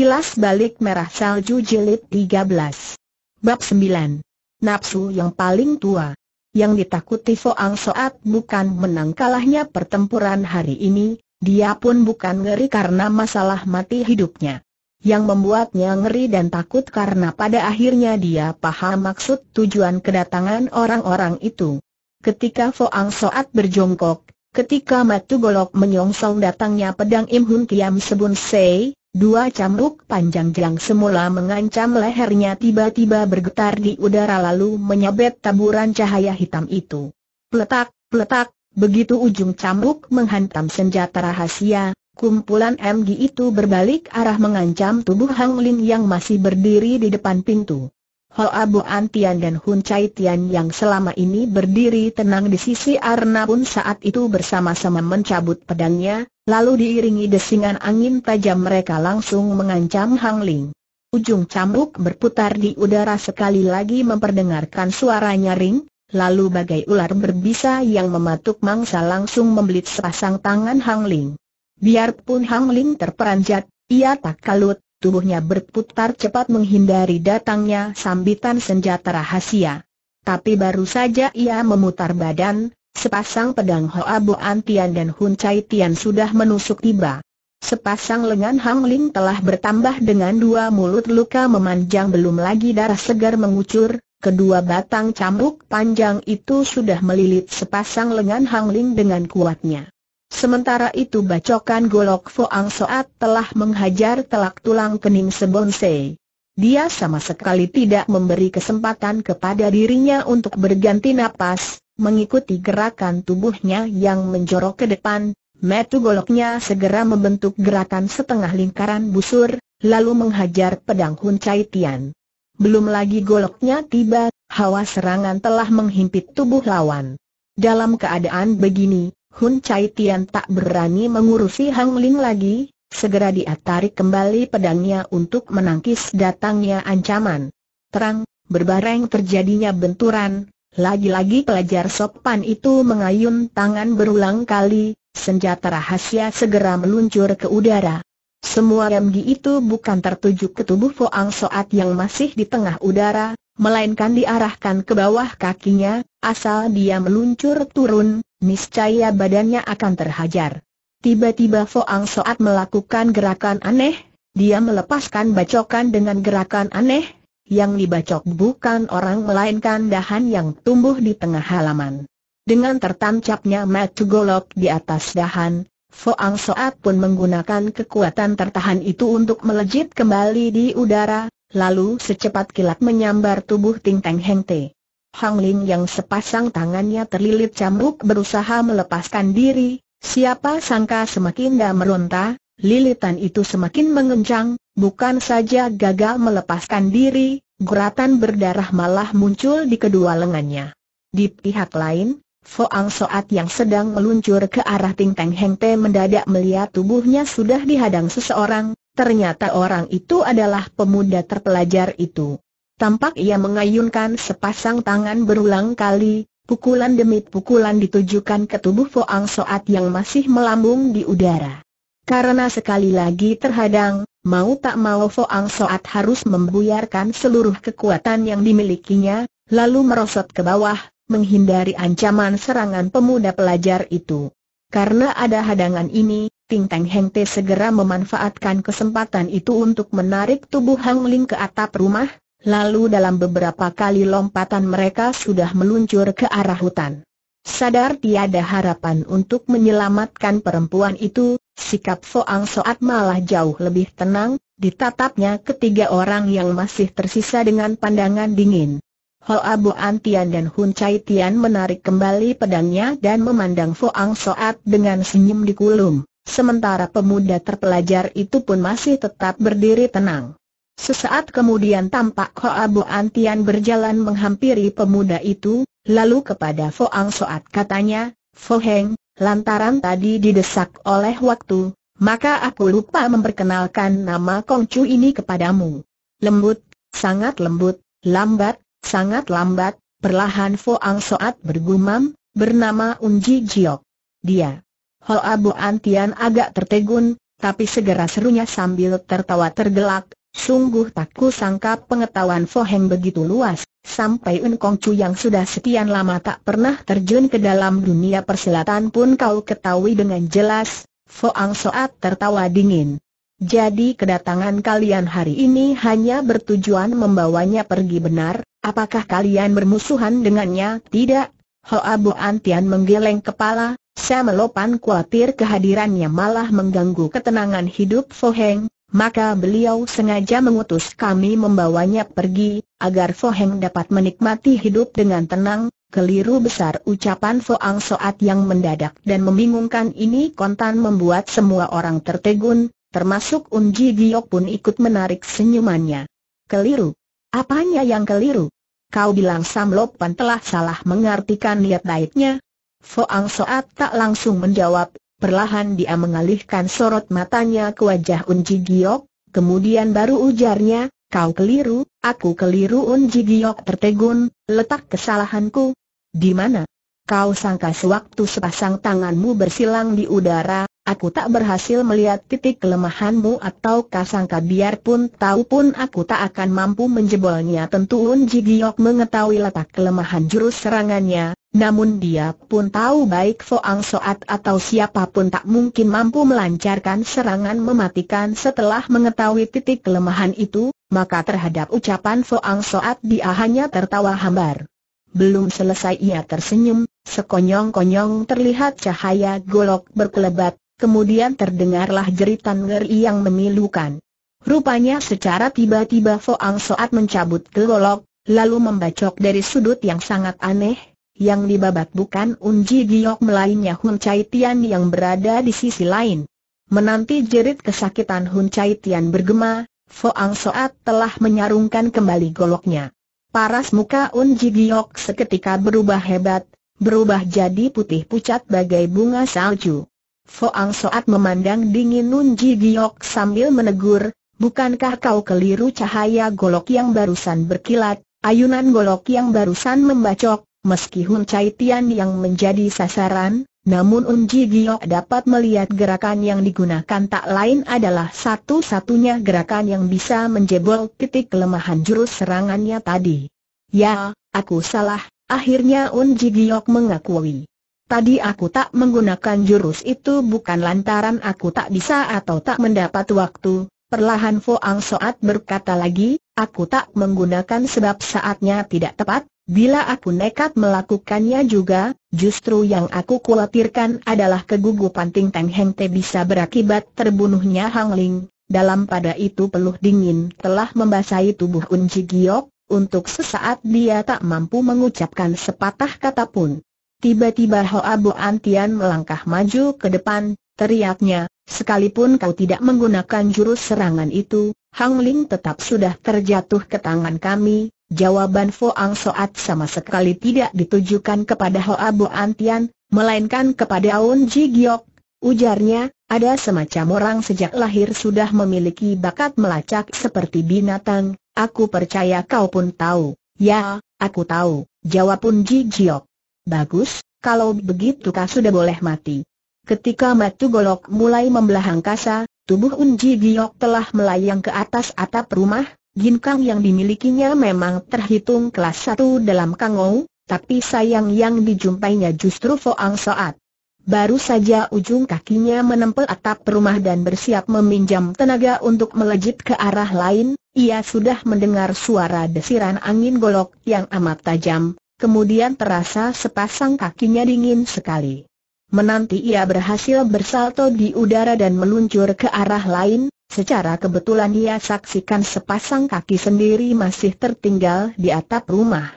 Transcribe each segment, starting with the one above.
Kilas balik merah salju jilid 13. Bab 9. Nafsu yang paling tua. Yang ditakuti Foang Soat bukan menang kalahnya pertempuran hari ini, dia pun bukan ngeri karena masalah mati hidupnya. Yang membuatnya ngeri dan takut karena pada akhirnya dia paham maksud tujuan kedatangan orang-orang itu. Ketika Foang Soat berjongkok, ketika Matu Golok menyongsong datangnya pedang Im Hun Kiam Sebun Sei, Dua cambuk panjang yang semula mengancam lehernya tiba-tiba bergetar di udara lalu menyabet taburan cahaya hitam itu. Peletak, peletak, begitu ujung cambuk menghantam senjata rahasia, kumpulan MG itu berbalik arah mengancam tubuh Hang Ling yang masih berdiri di depan pintu. Ho Abu Antian dan Hun Chai Tian yang selama ini berdiri tenang di sisi Arna pun saat itu bersama-sama mencabut pedangnya, lalu diiringi desingan angin tajam mereka langsung mengancam Hang Ling. Ujung cambuk berputar di udara sekali lagi memperdengarkan suara nyaring, lalu bagai ular berbisa yang mematuk mangsa langsung membelit sepasang tangan Hang Ling. Biarpun Hang Ling terperanjat, ia tak kalut, tubuhnya berputar cepat menghindari datangnya sambitan senjata rahasia. Tapi baru saja ia memutar badan, sepasang pedang Hoa Bo Antian dan Hun Chai Tian sudah menusuk tiba. Sepasang lengan Hang Ling telah bertambah dengan dua mulut luka memanjang belum lagi darah segar mengucur, kedua batang cambuk panjang itu sudah melilit sepasang lengan Hang Ling dengan kuatnya. Sementara itu bacokan golok Foang Soat telah menghajar telak tulang kening sebonsei. Dia sama sekali tidak memberi kesempatan kepada dirinya untuk berganti napas, mengikuti gerakan tubuhnya yang menjorok ke depan, metu goloknya segera membentuk gerakan setengah lingkaran busur, lalu menghajar pedang Hun Chai Tian. Belum lagi goloknya tiba, hawa serangan telah menghimpit tubuh lawan. Dalam keadaan begini, Hun Chai Tian tak berani mengurusi Hang Ling lagi, segera dia tarik kembali pedangnya untuk menangkis datangnya ancaman. Terang, berbareng terjadinya benturan, lagi-lagi pelajar sopan itu mengayun tangan berulang kali, senjata rahasia segera meluncur ke udara. Semua MG itu bukan tertuju ke tubuh Foang Soat yang masih di tengah udara, melainkan diarahkan ke bawah kakinya, asal dia meluncur turun, niscaya badannya akan terhajar. Tiba-tiba Foang Soat melakukan gerakan aneh, dia melepaskan bacokan dengan gerakan aneh, yang dibacok bukan orang melainkan dahan yang tumbuh di tengah halaman. Dengan tertancapnya matu golok di atas dahan, Foang Soat pun menggunakan kekuatan tertahan itu untuk melejit kembali di udara, lalu secepat kilat menyambar tubuh Ting Teng Heng Te. Hang Ling yang sepasang tangannya terlilit cambuk berusaha melepaskan diri, siapa sangka semakin dah meronta, lilitan itu semakin mengencang, bukan saja gagal melepaskan diri, guratan berdarah malah muncul di kedua lengannya. Di pihak lain, Foang Soat yang sedang meluncur ke arah Ting Teng Heng Te mendadak melihat tubuhnya sudah dihadang seseorang, ternyata orang itu adalah pemuda terpelajar itu. Tampak ia mengayunkan sepasang tangan berulang kali, pukulan demi pukulan ditujukan ke tubuh Foang Soat yang masih melambung di udara. Karena sekali lagi terhadang, mau tak mau Foang Soat harus membuyarkan seluruh kekuatan yang dimilikinya, lalu merosot ke bawah, menghindari ancaman serangan pemuda pelajar itu. Karena ada hadangan ini, Ting Teng Heng Te segera memanfaatkan kesempatan itu untuk menarik tubuh Hang Ling ke atap rumah, Lalu dalam beberapa kali lompatan mereka sudah meluncur ke arah hutan. Sadar tiada harapan untuk menyelamatkan perempuan itu, sikap Foang Soat malah jauh lebih tenang, ditatapnya ketiga orang yang masih tersisa dengan pandangan dingin. Ho Abu Antian dan Hun Chai Tian menarik kembali pedangnya dan memandang Foang Soat dengan senyum di kulum, sementara pemuda terpelajar itu pun masih tetap berdiri tenang. Sesaat kemudian tampak Hoa Bu Antian berjalan menghampiri pemuda itu, lalu kepada Foang Soat katanya, Fo Heng, lantaran tadi didesak oleh waktu, maka aku lupa memperkenalkan nama Kong Chu ini kepadamu. Lembut, sangat lembut, lambat, sangat lambat, perlahan Foang Soat bergumam, bernama Unji Jiok. Dia. Hoa Bu Antian agak tertegun, tapi segera serunya sambil tertawa tergelak, Sungguh tak kusangka pengetahuan Fo Heng begitu luas, sampai Un Kong Chu yang sudah sekian lama tak pernah terjun ke dalam dunia persilatan pun kau ketahui dengan jelas, Fo Ang Soat tertawa dingin. Jadi kedatangan kalian hari ini hanya bertujuan membawanya pergi benar, apakah kalian bermusuhan dengannya? Tidak, Hoa Bo Antian menggeleng kepala, saya melopan khawatir kehadirannya malah mengganggu ketenangan hidup Fo Heng, maka beliau sengaja mengutus kami membawanya pergi, agar Fo Heng dapat menikmati hidup dengan tenang, keliru besar ucapan Fo Ang Soat yang mendadak dan membingungkan ini kontan membuat semua orang tertegun, termasuk Un Ji Giok pun ikut menarik senyumannya. Keliru? Apanya yang keliru? Kau bilang Sam Lopan telah salah mengartikan niat baiknya? Fo Ang Soat tak langsung menjawab, Perlahan dia mengalihkan sorot matanya ke wajah Unji Giok, kemudian baru ujarnya, kau keliru, aku keliru Unji Giok tertegun, letak kesalahanku. Di mana? Kau sangka sewaktu sepasang tanganmu bersilang di udara, aku tak berhasil melihat titik kelemahanmu atau kasangka biarpun tahu pun aku tak akan mampu menjebolnya tentu Unji Giok mengetahui letak kelemahan jurus serangannya, namun dia pun tahu baik Foang Soat atau siapa pun tak mungkin mampu melancarkan serangan mematikan setelah mengetahui titik kelemahan itu, maka terhadap ucapan Foang Soat dia hanya tertawa hambar. Belum selesai ia tersenyum, sekonyong-konyong terlihat cahaya golok berkelebat, kemudian terdengarlah jeritan ngeri yang memilukan. Rupanya secara tiba-tiba Foang Soat mencabut golok, lalu membacok dari sudut yang sangat aneh, yang dibabat bukan Unji Giok melainnya Hun Chai Tian yang berada di sisi lain. Menanti jerit kesakitan Hun Chai Tian bergema, Foang Soat telah menyarungkan kembali goloknya. Paras muka Unji Giok seketika berubah hebat, berubah jadi putih pucat bagai bunga salju. Foang Soat memandang dingin Unji Giok sambil menegur, bukankah kau keliru cahaya golok yang barusan berkilat, ayunan golok yang barusan membacok, Meski Hun Chai Tian yang menjadi sasaran, namun Un Ji Giok dapat melihat gerakan yang digunakan tak lain adalah satu-satunya gerakan yang bisa menjebol titik kelemahan jurus serangannya tadi. Ya, aku salah, akhirnya Un Ji Giok mengakui. Tadi aku tak menggunakan jurus itu bukan lantaran aku tak bisa atau tak mendapat waktu, perlahan Fo Ang Soat berkata lagi, aku tak menggunakan sebab saatnya tidak tepat, Bila aku nekat melakukannya juga, justru yang aku khawatirkan adalah kegugupan Ting Teng Heng Te bisa berakibat terbunuhnya Hang Ling. Dalam pada itu peluh dingin telah membasahi tubuh Un Ji Giok, untuk sesaat dia tak mampu mengucapkan sepatah kata pun. Tiba-tiba Hoa Bo Antian melangkah maju ke depan, teriaknya, sekalipun kau tidak menggunakan jurus serangan itu, Hang Ling tetap sudah terjatuh ke tangan kami, Jawaban Fo Ang Soat sama sekali tidak ditujukan kepada Hoa Bo Antian, melainkan kepada Aun Ji Giok. Ujarnya, ada semacam orang sejak lahir sudah memiliki bakat melacak seperti binatang, aku percaya kau pun tahu. Ya, aku tahu, jawab Pun Ji Giok. Bagus, kalau begitu kau sudah boleh mati. Ketika matu golok mulai membelah angkasa, tubuh Unji Giok telah melayang ke atas atap rumah, Ginkang yang dimilikinya memang terhitung kelas satu dalam Kangou, tapi sayang yang dijumpainya justru Foang Soat. Baru saja ujung kakinya menempel atap rumah dan bersiap meminjam tenaga untuk melejit ke arah lain, ia sudah mendengar suara desiran angin golok yang amat tajam, kemudian terasa sepasang kakinya dingin sekali. Menanti ia berhasil bersalto di udara dan meluncur ke arah lain, Secara kebetulan ia saksikan sepasang kaki sendiri masih tertinggal di atap rumah.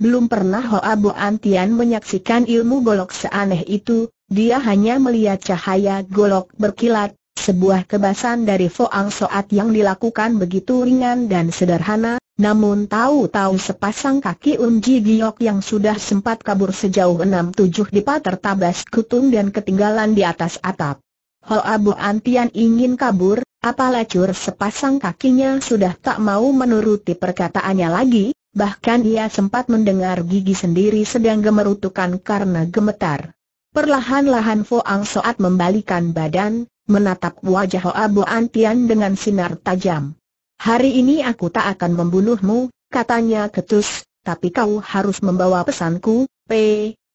Belum pernah Hoa Bo Antian menyaksikan ilmu golok seaneh itu, dia hanya melihat cahaya golok berkilat, sebuah kebasan dari Foang Soat yang dilakukan begitu ringan dan sederhana, namun tahu-tahu sepasang kaki Unji Giok yang sudah sempat kabur sejauh enam tujuh dipa tertabas kutung dan ketinggalan di atas atap. Hoa Bo Antian ingin kabur, Apalacur sepasang kakinya sudah tak mau menuruti perkataannya lagi, bahkan ia sempat mendengar gigi sendiri sedang gemerutukan karena gemetar. Perlahan-lahan Foang Soat membalikan badan, menatap wajah Hoa Bo Antian dengan sinar tajam. Hari ini aku tak akan membunuhmu, katanya ketus, tapi kau harus membawa pesanku, P.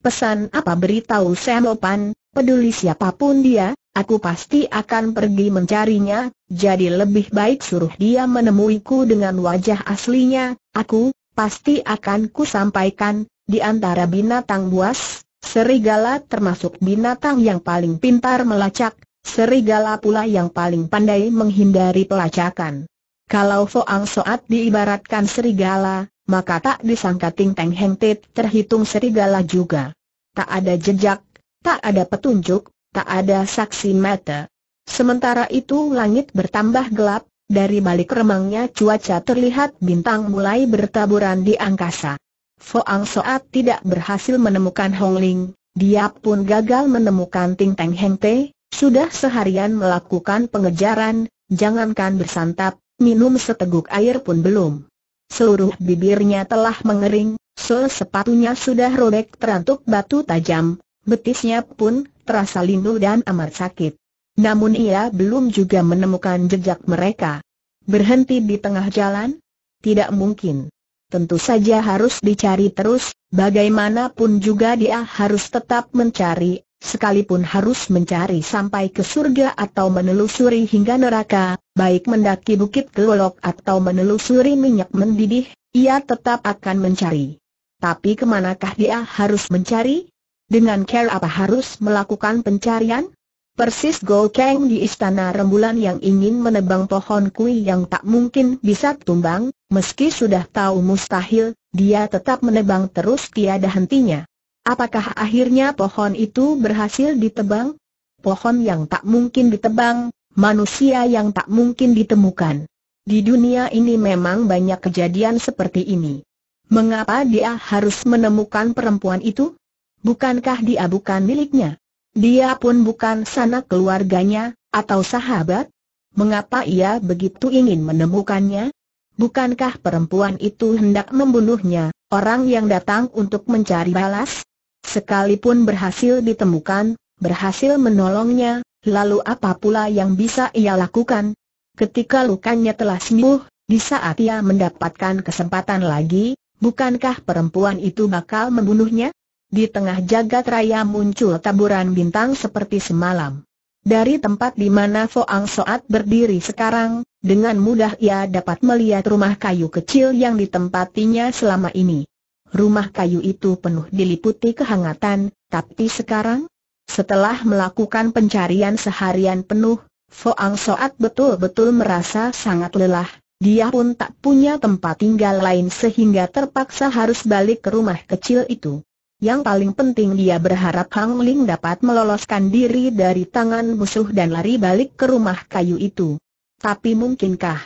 Pesan apa beritahu Semopan, peduli siapa pun dia, aku pasti akan pergi mencarinya, jadi lebih baik suruh dia menemuiku dengan wajah aslinya, aku, pasti akan ku sampaikan, di antara binatang buas, serigala termasuk binatang yang paling pintar melacak, serigala pula yang paling pandai menghindari pelacakan. Kalau Foang Soat diibaratkan serigala, maka tak disangka Ting Teng Heng Tit terhitung serigala juga. Tak ada jejak, tak ada petunjuk, tak ada saksi mata. Sementara itu langit bertambah gelap, dari balik remangnya cuaca terlihat bintang mulai bertaburan di angkasa. Foang Soat tidak berhasil menemukan Hong Ling, dia pun gagal menemukan Ting Teng Heng Te, sudah seharian melakukan pengejaran, jangankan bersantap, minum seteguk air pun belum. Seluruh bibirnya telah mengering, sol sepatunya sudah robek terantuk batu tajam, betisnya pun terasa lindu dan amat sakit. Namun ia belum juga menemukan jejak mereka. Berhenti di tengah jalan? Tidak mungkin. Tentu saja harus dicari terus, bagaimanapun juga dia harus tetap mencari, sekalipun harus mencari sampai ke surga atau menelusuri hingga neraka, baik mendaki bukit kelolok atau menelusuri minyak mendidih, ia tetap akan mencari. Tapi ke manakah dia harus mencari? Dengan care apa harus melakukan pencarian? Persis Go Kang di istana rembulan yang ingin menebang pohon kui yang tak mungkin bisa tumbang, meski sudah tahu mustahil, dia tetap menebang terus tiada hentinya. Apakah akhirnya pohon itu berhasil ditebang? Pohon yang tak mungkin ditebang, manusia yang tak mungkin ditemukan. Di dunia ini memang banyak kejadian seperti ini. Mengapa dia harus menemukan perempuan itu? Bukankah dia bukan miliknya? Dia pun bukan sanak keluarganya, atau sahabat? Mengapa ia begitu ingin menemukannya? Bukankah perempuan itu hendak membunuhnya, orang yang datang untuk mencari balas? Sekalipun berhasil ditemukan, berhasil menolongnya, lalu apa pula yang bisa ia lakukan? Ketika lukanya telah sembuh, di saat ia mendapatkan kesempatan lagi, bukankah perempuan itu bakal membunuhnya? Di tengah jagat raya muncul taburan bintang seperti semalam. Dari tempat di mana Foang Soat berdiri sekarang, dengan mudah ia dapat melihat rumah kayu kecil yang ditempatinya selama ini. Rumah kayu itu penuh diliputi kehangatan, tapi sekarang? Setelah melakukan pencarian seharian penuh, Foang Soat betul-betul merasa sangat lelah. Dia pun tak punya tempat tinggal lain sehingga terpaksa harus balik ke rumah kecil itu. Yang paling penting dia berharap Hang Ling dapat meloloskan diri dari tangan musuh dan lari balik ke rumah kayu itu. Tapi mungkinkah?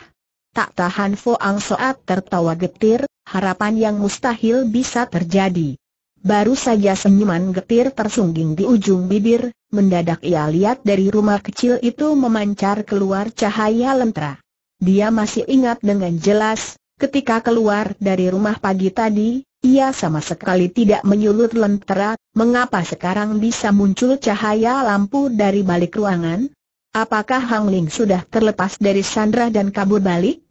Tak tahan Foang Soat tertawa getir, harapan yang mustahil bisa terjadi. Baru saja senyuman getir tersungging di ujung bibir, mendadak ia lihat dari rumah kecil itu memancar keluar cahaya lentera. Dia masih ingat dengan jelas, ketika keluar dari rumah pagi tadi, ia sama sekali tidak menyulut lentera, mengapa sekarang bisa muncul cahaya lampu dari balik ruangan? Apakah Hang Ling sudah terlepas dari Sandra dan kabur balik?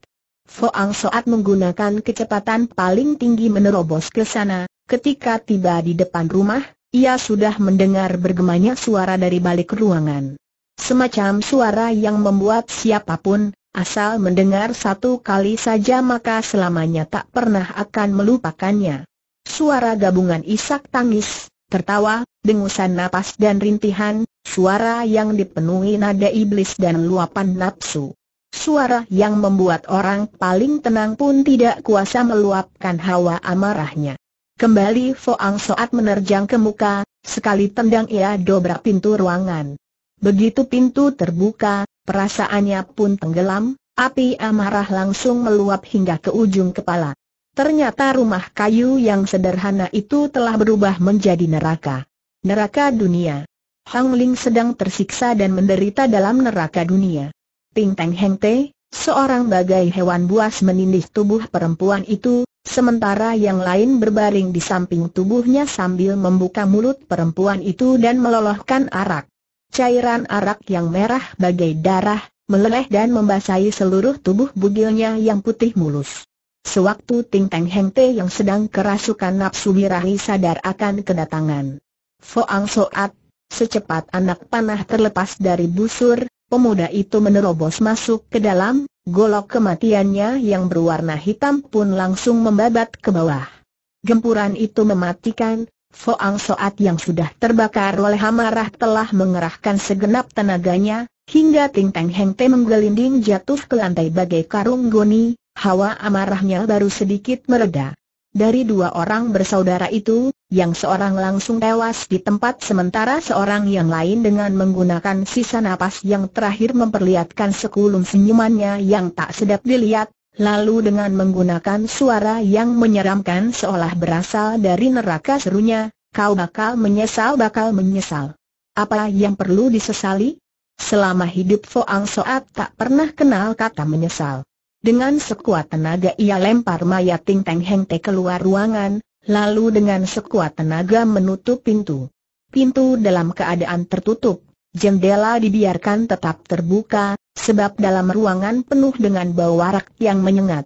Foang Soat menggunakan kecepatan paling tinggi menerobos ke sana, ketika tiba di depan rumah, ia sudah mendengar bergemanya suara dari balik ruangan. Semacam suara yang membuat siapa pun, asal mendengar satu kali saja maka selamanya tak pernah akan melupakannya. Suara gabungan isak tangis, tertawa, dengusan napas dan rintihan, suara yang dipenuhi nada iblis dan luapan nafsu. Suara yang membuat orang paling tenang pun tidak kuasa meluapkan hawa amarahnya. Kembali Foang Soat menerjang ke muka, sekali tendang ia dobrak pintu ruangan. Begitu pintu terbuka, perasaannya pun tenggelam, api amarah langsung meluap hingga ke ujung kepala. Ternyata rumah kayu yang sederhana itu telah berubah menjadi neraka. Neraka dunia. Hang Ling sedang tersiksa dan menderita dalam neraka dunia. Ping Teng Heng Te, seorang bagai hewan buas menindih tubuh perempuan itu, sementara yang lain berbaring di samping tubuhnya sambil membuka mulut perempuan itu dan meloloskan arak. cairan arak yang merah bagai darah, meleleh dan membasahi seluruh tubuh bugilnya yang putih mulus. Sewaktu Ting Teng Heng Te yang sedang kerasukan nafsu birahi sadar akan kedatangan. Foang Soat, secepat anak panah terlepas dari busur, pemuda itu menerobos masuk ke dalam, golok kematiannya yang berwarna hitam pun langsung membabat ke bawah. Gempuran itu mematikan, Foang Soat yang sudah terbakar oleh amarah telah mengerahkan segenap tenaganya, hingga Ting Teng Heng Te menggelinding jatuh ke lantai bagai karung goni, hawa amarahnya baru sedikit mereda. Dari dua orang bersaudara itu, yang seorang langsung tewas di tempat sementara seorang yang lain dengan menggunakan sisa napas yang terakhir memperlihatkan sekulum senyumannya yang tak sedap dilihat, Lalu dengan menggunakan suara yang menyeramkan seolah berasal dari neraka serunya, kau bakal menyesal bakal menyesal. Apa yang perlu disesali? Selama hidup Foang Soat tak pernah kenal kata menyesal. Dengan sekuat tenaga ia lempar mayat Ting Teng Heng Te keluar ruangan, lalu dengan sekuat tenaga menutup pintu. Pintu dalam keadaan tertutup, jendela dibiarkan tetap terbuka, sebab dalam ruangan penuh dengan bau warak yang menyengat.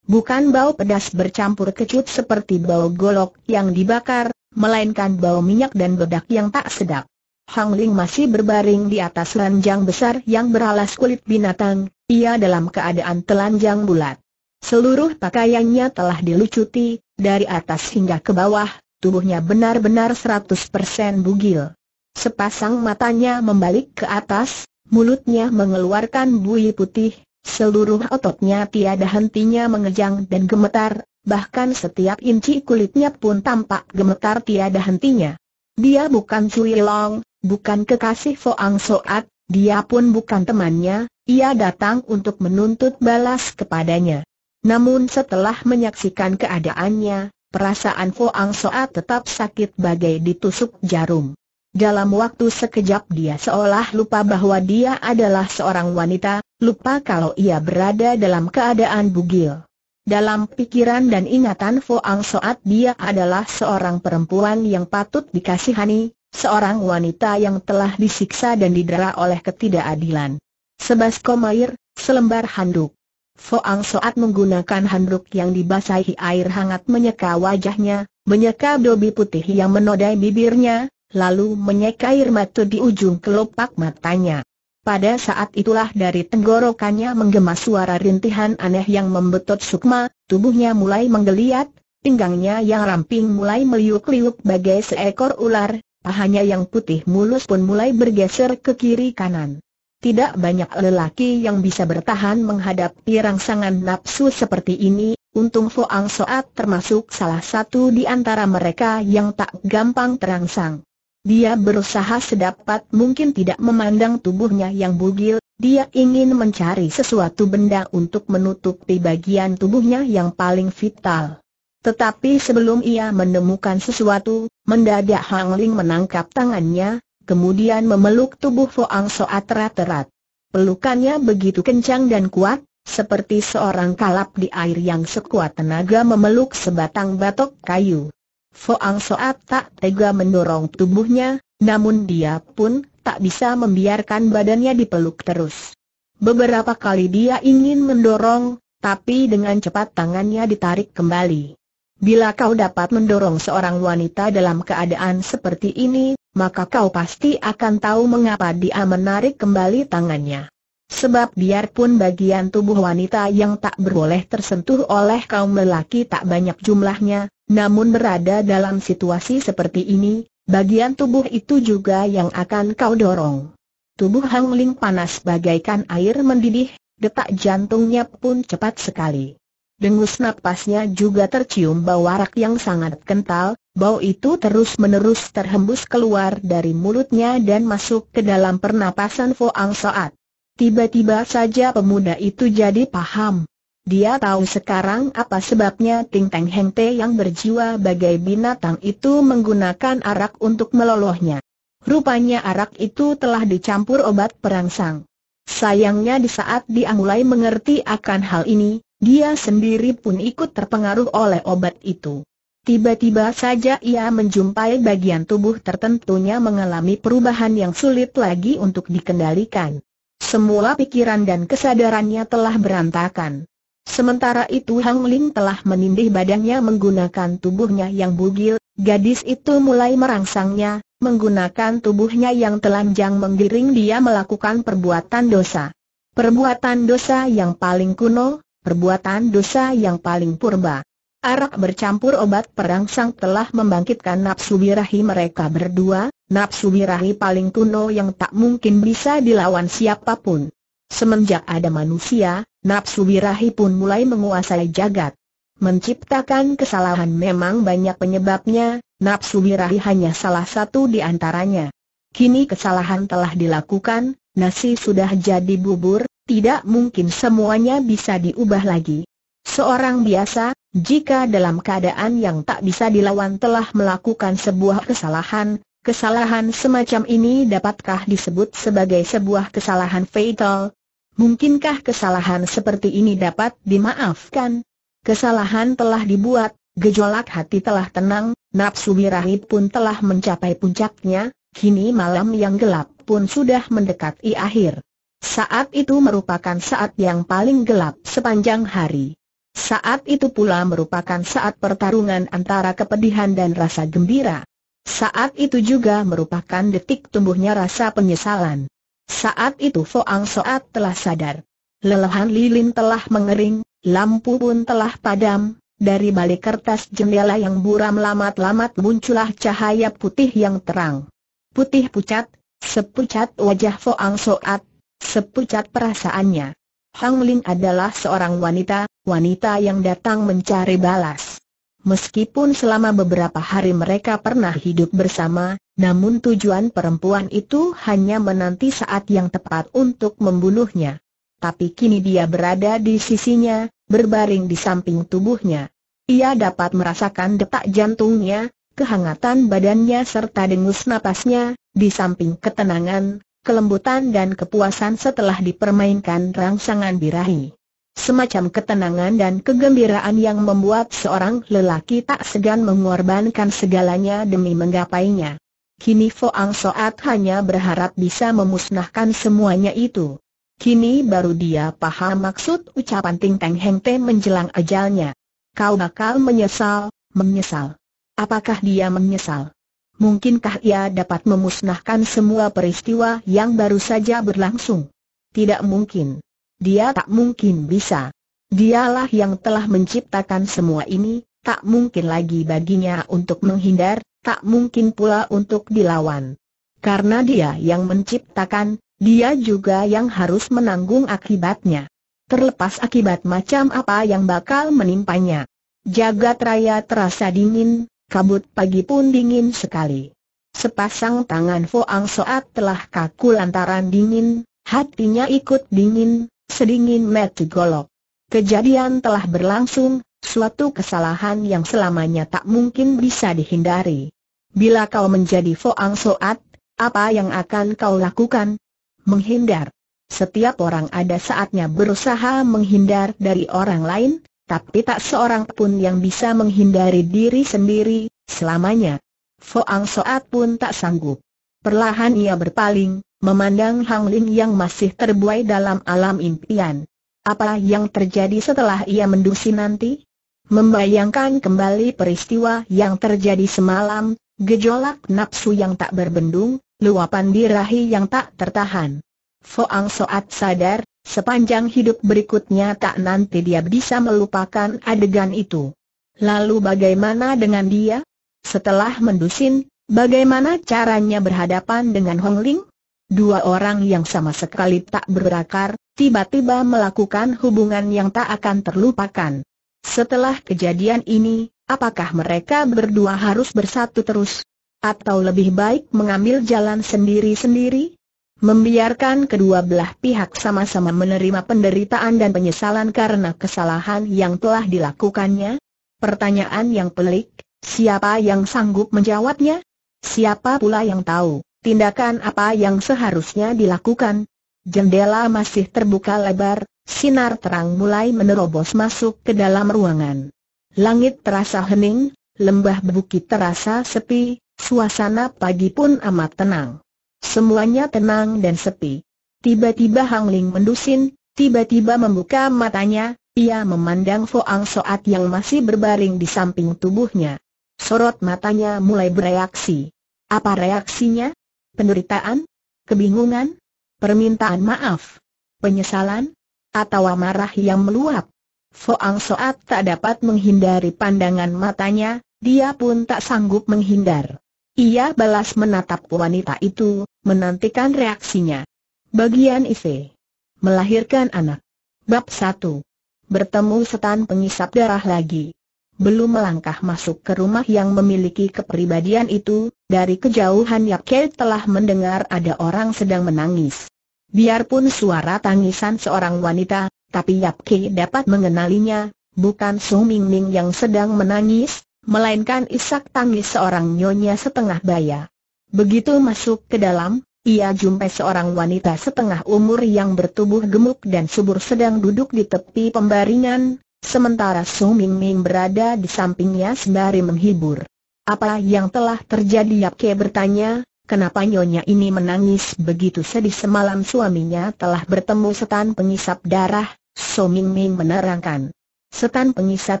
Bukan bau pedas bercampur kecut seperti bau golok yang dibakar, melainkan bau minyak dan bedak yang tak sedap. Hang Ling masih berbaring di atas ranjang besar yang beralas kulit binatang, ia dalam keadaan telanjang bulat. Seluruh pakaiannya telah dilucuti, dari atas hingga ke bawah, tubuhnya benar-benar 100% bugil. Sepasang matanya membalik ke atas, mulutnya mengeluarkan buih putih, seluruh ototnya tiada hentinya mengejang dan gemetar, bahkan setiap inci kulitnya pun tampak gemetar tiada hentinya. Dia bukan Cui Long, bukan kekasih Foang Soat, dia pun bukan temannya, ia datang untuk menuntut balas kepadanya. Namun setelah menyaksikan keadaannya, perasaan Foang Soat tetap sakit bagai ditusuk jarum. Dalam waktu sekejap dia seolah lupa bahwa dia adalah seorang wanita, lupa kalau ia berada dalam keadaan bugil. Dalam pikiran dan ingatan Foang Soat dia adalah seorang perempuan yang patut dikasihani, seorang wanita yang telah disiksa dan didera oleh ketidakadilan. Sebasko air, selembar handuk. Foang Soat menggunakan handuk yang dibasahi air hangat menyeka wajahnya, menyeka dobi putih yang menodai bibirnya, lalu menyeka air mata di ujung kelopak matanya. Pada saat itulah dari tenggorokannya menggema suara rintihan aneh yang membetot Sukma, tubuhnya mulai menggeliat, pinggangnya yang ramping mulai meliuk-liuk bagai seekor ular, pahanya yang putih mulus pun mulai bergeser ke kiri kanan. Tidak banyak lelaki yang bisa bertahan menghadapi rangsangan nafsu seperti ini, untung Foang Soat termasuk salah satu di antara mereka yang tak gampang terangsang. Dia berusaha sedapat mungkin tidak memandang tubuhnya yang bugil, dia ingin mencari sesuatu benda untuk menutupi bagian tubuhnya yang paling vital. Tetapi sebelum ia menemukan sesuatu, mendadak Hang Ling menangkap tangannya, kemudian memeluk tubuh Foang Soat erat-erat. Pelukannya begitu kencang dan kuat, seperti seorang kalap di air yang sekuat tenaga memeluk sebatang batok kayu. Foang Soat tak tega mendorong tubuhnya, namun dia pun tak bisa membiarkan badannya dipeluk terus. Beberapa kali dia ingin mendorong, tapi dengan cepat tangannya ditarik kembali. Bila kau dapat mendorong seorang wanita dalam keadaan seperti ini, maka kau pasti akan tahu mengapa dia menarik kembali tangannya. Sebab biarpun bagian tubuh wanita yang tak berboleh tersentuh oleh kaum lelaki tak banyak jumlahnya, namun berada dalam situasi seperti ini, bagian tubuh itu juga yang akan kau dorong. Tubuh Hang Ling panas bagaikan air mendidih, detak jantungnya pun cepat sekali. Dengus napasnya juga tercium bau arak yang sangat kental, bau itu terus-menerus terhembus keluar dari mulutnya dan masuk ke dalam pernapasan Foang Soat. Tiba-tiba saja pemuda itu jadi paham, dia tahu sekarang apa sebabnya Ting Teng Heng Te yang berjiwa bagai binatang itu menggunakan arak untuk melolohnya. Rupanya arak itu telah dicampur obat perangsang. Sayangnya di saat dia mulai mengerti akan hal ini, dia sendiri pun ikut terpengaruh oleh obat itu. Tiba-tiba saja ia menjumpai bagian tubuh tertentunya mengalami perubahan yang sulit lagi untuk dikendalikan. Semua pikiran dan kesadarannya telah berantakan. Sementara itu Hang Ling telah menindih badannya menggunakan tubuhnya yang bugil, gadis itu mulai merangsangnya, menggunakan tubuhnya yang telanjang menggiring dia melakukan perbuatan dosa. Perbuatan dosa yang paling kuno, perbuatan dosa yang paling purba. Arak bercampur obat perangsang telah membangkitkan nafsu birahi mereka berdua, nafsu birahi paling kuno yang tak mungkin bisa dilawan siapa pun. Semenjak ada manusia, nafsu birahi pun mulai menguasai jagat. Menciptakan kesalahan memang banyak penyebabnya, nafsu birahi hanya salah satu di antaranya. Kini kesalahan telah dilakukan, nasi sudah jadi bubur, tidak mungkin semuanya bisa diubah lagi. Seorang biasa, jika dalam keadaan yang tak bisa dilawan telah melakukan sebuah kesalahan, kesalahan semacam ini dapatkah disebut sebagai sebuah kesalahan fatal? Mungkinkah kesalahan seperti ini dapat dimaafkan? Kesalahan telah dibuat, gejolak hati telah tenang, nafsu birahi pun telah mencapai puncaknya, kini malam yang gelap pun sudah mendekati akhir. Saat itu merupakan saat yang paling gelap sepanjang hari. Saat itu pula merupakan saat pertarungan antara kepedihan dan rasa gembira. Saat itu juga merupakan detik tumbuhnya rasa penyesalan. Saat itu Foang Soat telah sadar. Lelehan lilin telah mengering, lampu pun telah padam, dari balik kertas jendela yang buram lamat-lamat muncullah cahaya putih yang terang. Putih pucat, sepucat wajah Foang Soat, sepucat perasaannya. Hang Ling adalah seorang wanita, wanita yang datang mencari balas. Meskipun selama beberapa hari mereka pernah hidup bersama, namun tujuan perempuan itu hanya menanti saat yang tepat untuk membunuhnya. Tapi kini dia berada di sisinya, berbaring di samping tubuhnya. Ia dapat merasakan detak jantungnya, kehangatan badannya serta dengus napasnya, di samping ketenangan, kelembutan dan kepuasan setelah dipermainkan rangsangan birahi. Semacam ketenangan dan kegembiraan yang membuat seorang lelaki tak segan mengorbankan segalanya demi menggapainya. Kini Foang Soat hanya berharap bisa memusnahkan semuanya itu. Kini baru dia paham maksud ucapan Ting Teng Heng Te menjelang ajalnya. Kau bakal menyesal, menyesal. Apakah dia menyesal? Mungkinkah ia dapat memusnahkan semua peristiwa yang baru saja berlangsung? Tidak mungkin. Dia tak mungkin bisa. Dialah yang telah menciptakan semua ini, tak mungkin lagi baginya untuk menghindar, tak mungkin pula untuk dilawan. Karena dia yang menciptakan, dia juga yang harus menanggung akibatnya. Terlepas akibat macam apa yang bakal menimpanya. Jagat raya terasa dingin, kabut pagi pun dingin sekali. Sepasang tangan Foang Soat telah kaku lantaran dingin, hatinya ikut dingin, sedingin metu golok. Kejadian telah berlangsung, suatu kesalahan yang selamanya tak mungkin bisa dihindari. Bila kau menjadi Foang Soat, apa yang akan kau lakukan? Menghindar. Setiap orang ada saatnya berusaha menghindar dari orang lain, tapi tak seorang pun yang bisa menghindari diri sendiri, selamanya. Foang Soat pun tak sanggup. Perlahan ia berpaling, memandang Hang Ling yang masih terbuai dalam alam impian. Apa yang terjadi setelah ia mendusi nanti? Membayangkan kembali peristiwa yang terjadi semalam, gejolak nafsu yang tak berbendung, luapan birahi yang tak tertahan. Foang Soat sadar, Sepanjang hidup berikutnya tak nanti dia bisa melupakan adegan itu. Lalu bagaimana dengan dia? Setelah mendusin, bagaimana caranya berhadapan dengan Hong Ling? Dua orang yang sama sekali tak berakar, tiba-tiba melakukan hubungan yang tak akan terlupakan. Setelah kejadian ini, apakah mereka berdua harus bersatu terus? Atau lebih baik mengambil jalan sendiri-sendiri? Membiarkan kedua belah pihak sama-sama menerima penderitaan dan penyesalan karena kesalahan yang telah dilakukannya? Pertanyaan yang pelik, siapa yang sanggup menjawabnya? Siapa pula yang tahu, tindakan apa yang seharusnya dilakukan? Jendela masih terbuka lebar, sinar terang mulai menerobos masuk ke dalam ruangan. Langit terasa hening, lembah bukit terasa sepi, suasana pagi pun amat tenang. Semuanya tenang dan sepi. Tiba-tiba Hang Ling mendusin, tiba-tiba membuka matanya, ia memandang Foang Soat yang masih berbaring di samping tubuhnya. Sorot matanya mulai bereaksi. Apa reaksinya? Penderitaan? Kebingungan? Permintaan maaf? Penyesalan? Atau amarah yang meluap? Foang Soat tak dapat menghindari pandangan matanya, dia pun tak sanggup menghindar. Ia balas menatap wanita itu, menantikan reaksinya. Bagian IV. Melahirkan anak. Bab 1. Bertemu setan pengisap darah lagi. Belum melangkah masuk ke rumah yang memiliki kepribadian itu, dari kejauhan Yap Kei telah mendengar ada orang sedang menangis. Biarpun suara tangisan seorang wanita, tapi Yap Kei dapat mengenalinya, bukan Sung Ming Ming yang sedang menangis, melainkan isak tangis seorang nyonya setengah baya. Begitu masuk ke dalam, ia jumpai seorang wanita setengah umur yang bertubuh gemuk dan subur sedang duduk di tepi pembaringan, sementara Sung Ming Ming berada di sampingnya sembari menghibur. Apa yang telah terjadi Yap Ke bertanya, kenapa nyonya ini menangis begitu sedih semalam suaminya telah bertemu setan pengisap darah, Sung Ming Ming menerangkan. Setan pengisap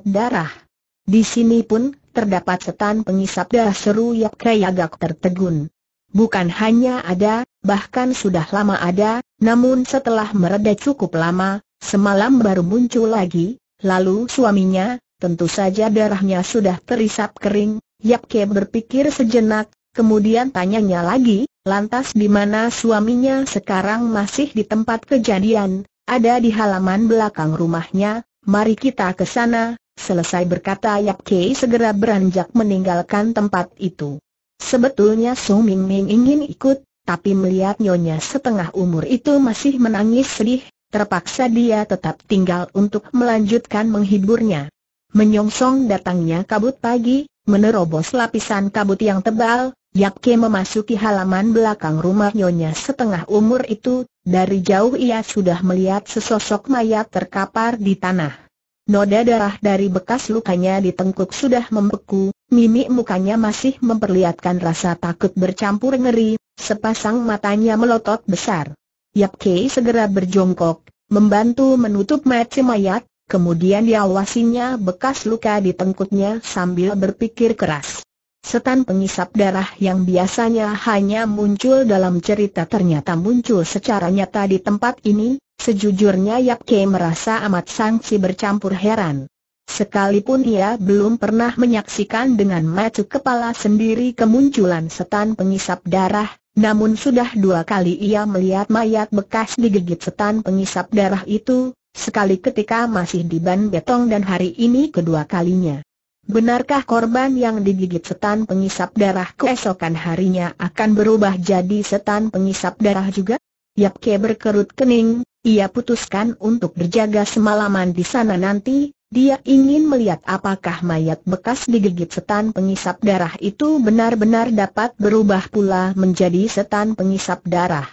darah. Di sini pun, terdapat setan pengisap darah seru Yap Ke agak tertegun. Bukan hanya ada, bahkan sudah lama ada, namun setelah mereda cukup lama, semalam baru muncul lagi, lalu suaminya, tentu saja darahnya sudah terisap kering, Yap Ke berpikir sejenak, kemudian tanyanya lagi, lantas di mana suaminya sekarang masih di tempat kejadian, ada di halaman belakang rumahnya, mari kita ke sana, selesai berkata Yap Ke segera beranjak meninggalkan tempat itu. Sebetulnya Sung Ming Ming ingin ikut, tapi melihat nyonya setengah umur itu masih menangis sedih, terpaksa dia tetap tinggal untuk melanjutkan menghiburnya. Menyongsong datangnya kabut pagi, menerobos lapisan kabut yang tebal, Yap Ke memasuki halaman belakang rumah nyonya setengah umur itu, dari jauh ia sudah melihat sesosok mayat terkapar di tanah. Noda darah dari bekas lukanya di tengkuk sudah membeku, mimik mukanya masih memperlihatkan rasa takut bercampur ngeri, sepasang matanya melotot besar. Yap Kei segera berjongkok, membantu menutup mata mayat, kemudian diawasinya bekas luka di tengkuknya sambil berpikir keras. Setan pengisap darah yang biasanya hanya muncul dalam cerita ternyata muncul secara nyata di tempat ini, Sejujurnya Yap Kei merasa amat sangsi bercampur heran. Sekalipun ia belum pernah menyaksikan dengan mata kepala sendiri kemunculan setan pengisap darah, namun sudah dua kali ia melihat mayat bekas digigit setan pengisap darah itu, sekali ketika masih di ban betong dan hari ini kedua kalinya. Benarkah korban yang digigit setan pengisap darah keesokan harinya akan berubah jadi setan pengisap darah juga? Yap Ke berkerut kening, ia putuskan untuk berjaga semalaman di sana nanti, dia ingin melihat apakah mayat bekas digigit setan pengisap darah itu benar-benar dapat berubah pula menjadi setan pengisap darah.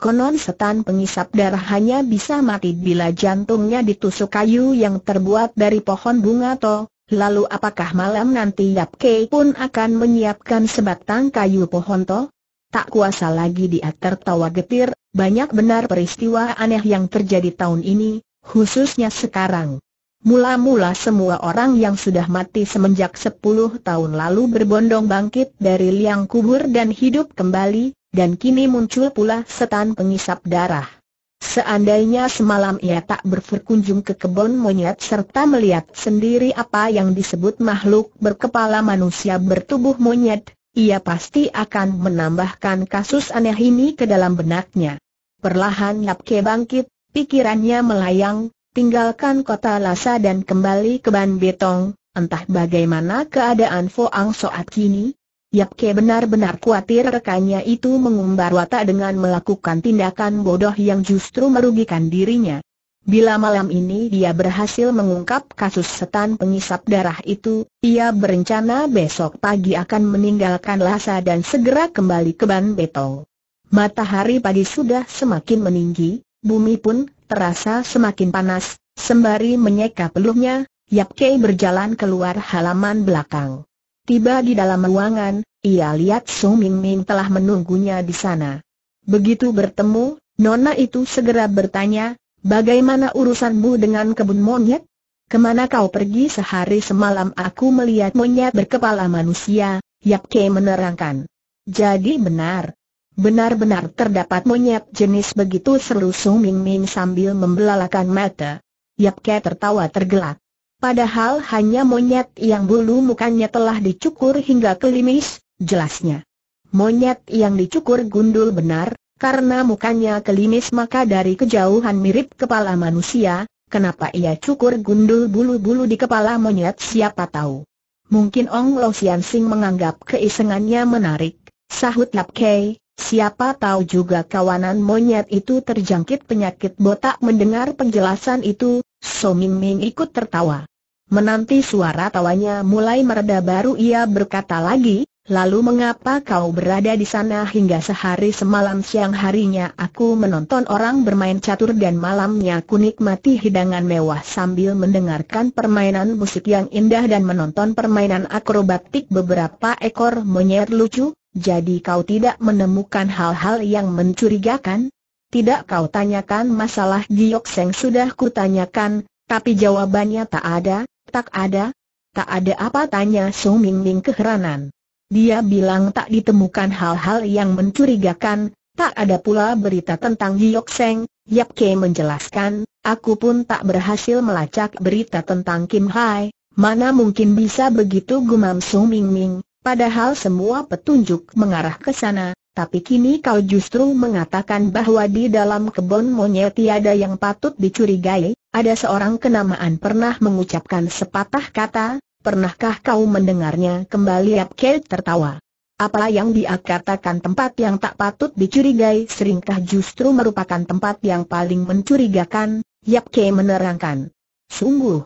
Konon setan pengisap darah hanya bisa mati bila jantungnya ditusuk kayu yang terbuat dari pohon bunga to. Lalu apakah malam nanti Yap Kei pun akan menyiapkan sebatang kayu pohon to? Tak kuasa lagi dia tertawa getir, banyak benar peristiwa aneh yang terjadi tahun ini, khususnya sekarang. Mula-mula semua orang yang sudah mati semenjak 10 tahun lalu berbondong bangkit dari liang kubur dan hidup kembali, dan kini muncul pula setan pengisap darah. Seandainya semalam ia tak berkunjung ke kebun monyet serta melihat sendiri apa yang disebut makhluk berkepala manusia bertubuh monyet, ia pasti akan menambahkan kasus aneh ini ke dalam benaknya. Perlahan Yap Ke bangkit, pikirannya melayang, tinggalkan kota Lasa dan kembali ke Ban Betong, entah bagaimana keadaan Foang Soat kini. Yap Ke benar-benar khawatir rekannya itu mengumbar watak dengan melakukan tindakan bodoh yang justru merugikan dirinya. Bila malam ini dia berhasil mengungkap kasus setan pengisap darah itu, ia berencana besok pagi akan meninggalkan Lasa dan segera kembali ke Ban Betong. Matahari pagi sudah semakin meninggi, bumi pun terasa semakin panas, sembari menyeka peluhnya, Yap Kei berjalan keluar halaman belakang. Tiba di dalam ruangan, ia lihat Song Ming Ming telah menunggunya di sana. Begitu bertemu, Nona itu segera bertanya, bagaimana urusanmu dengan kebun monyet? Ke mana kau pergi sehari semalam aku melihat monyet berkepala manusia, Yap Ke menerangkan. Jadi benar. Benar-benar terdapat monyet jenis begitu seru Sung Ming Ming sambil membelalakan mata. Yap Ke tertawa tergelak. Padahal hanya monyet yang bulu mukanya telah dicukur hingga kelimis, jelasnya. Monyet yang dicukur gundul benar, karena mukanya kelimis maka dari kejauhan mirip kepala manusia, kenapa ia cukur gundul bulu-bulu di kepala monyet siapa tahu. Mungkin Ong Lo Sian Sing menganggap keisengannya menarik, sahut Lap Kei, siapa tahu juga kawanan monyet itu terjangkit penyakit botak mendengar penjelasan itu, So Ming Ming ikut tertawa. Menanti suara tawanya mulai mereda baru ia berkata lagi, Lalu mengapa kau berada di sana hingga sehari semalam siang harinya aku menonton orang bermain catur dan malamnya aku nikmati hidangan mewah sambil mendengarkan permainan musik yang indah dan menonton permainan akrobatik beberapa ekor monyet lucu, jadi kau tidak menemukan hal-hal yang mencurigakan? Tidak kau tanyakan masalah Giok Seng sudah kutanyakan, tapi jawabannya tak ada, tak ada, tak ada apa tanya Sung Ming Ming keheranan. Dia bilang tak ditemukan hal-hal yang mencurigakan, tak ada pula berita tentang Giok Seng, Yap Ke menjelaskan, aku pun tak berhasil melacak berita tentang Kim Hai, mana mungkin bisa begitu gumam Sung Ming Ming, padahal semua petunjuk mengarah ke sana, tapi kini kau justru mengatakan bahwa di dalam kebun monyet tiada yang patut dicurigai, ada seorang kenamaan pernah mengucapkan sepatah kata, Pernahkah kau mendengarnya? Kembali Yap Kate tertawa. Apa yang dia katakan tempat yang tak patut dicurigai seringkah justru merupakan tempat yang paling mencurigakan, Yap Kate menerangkan. Sungguh.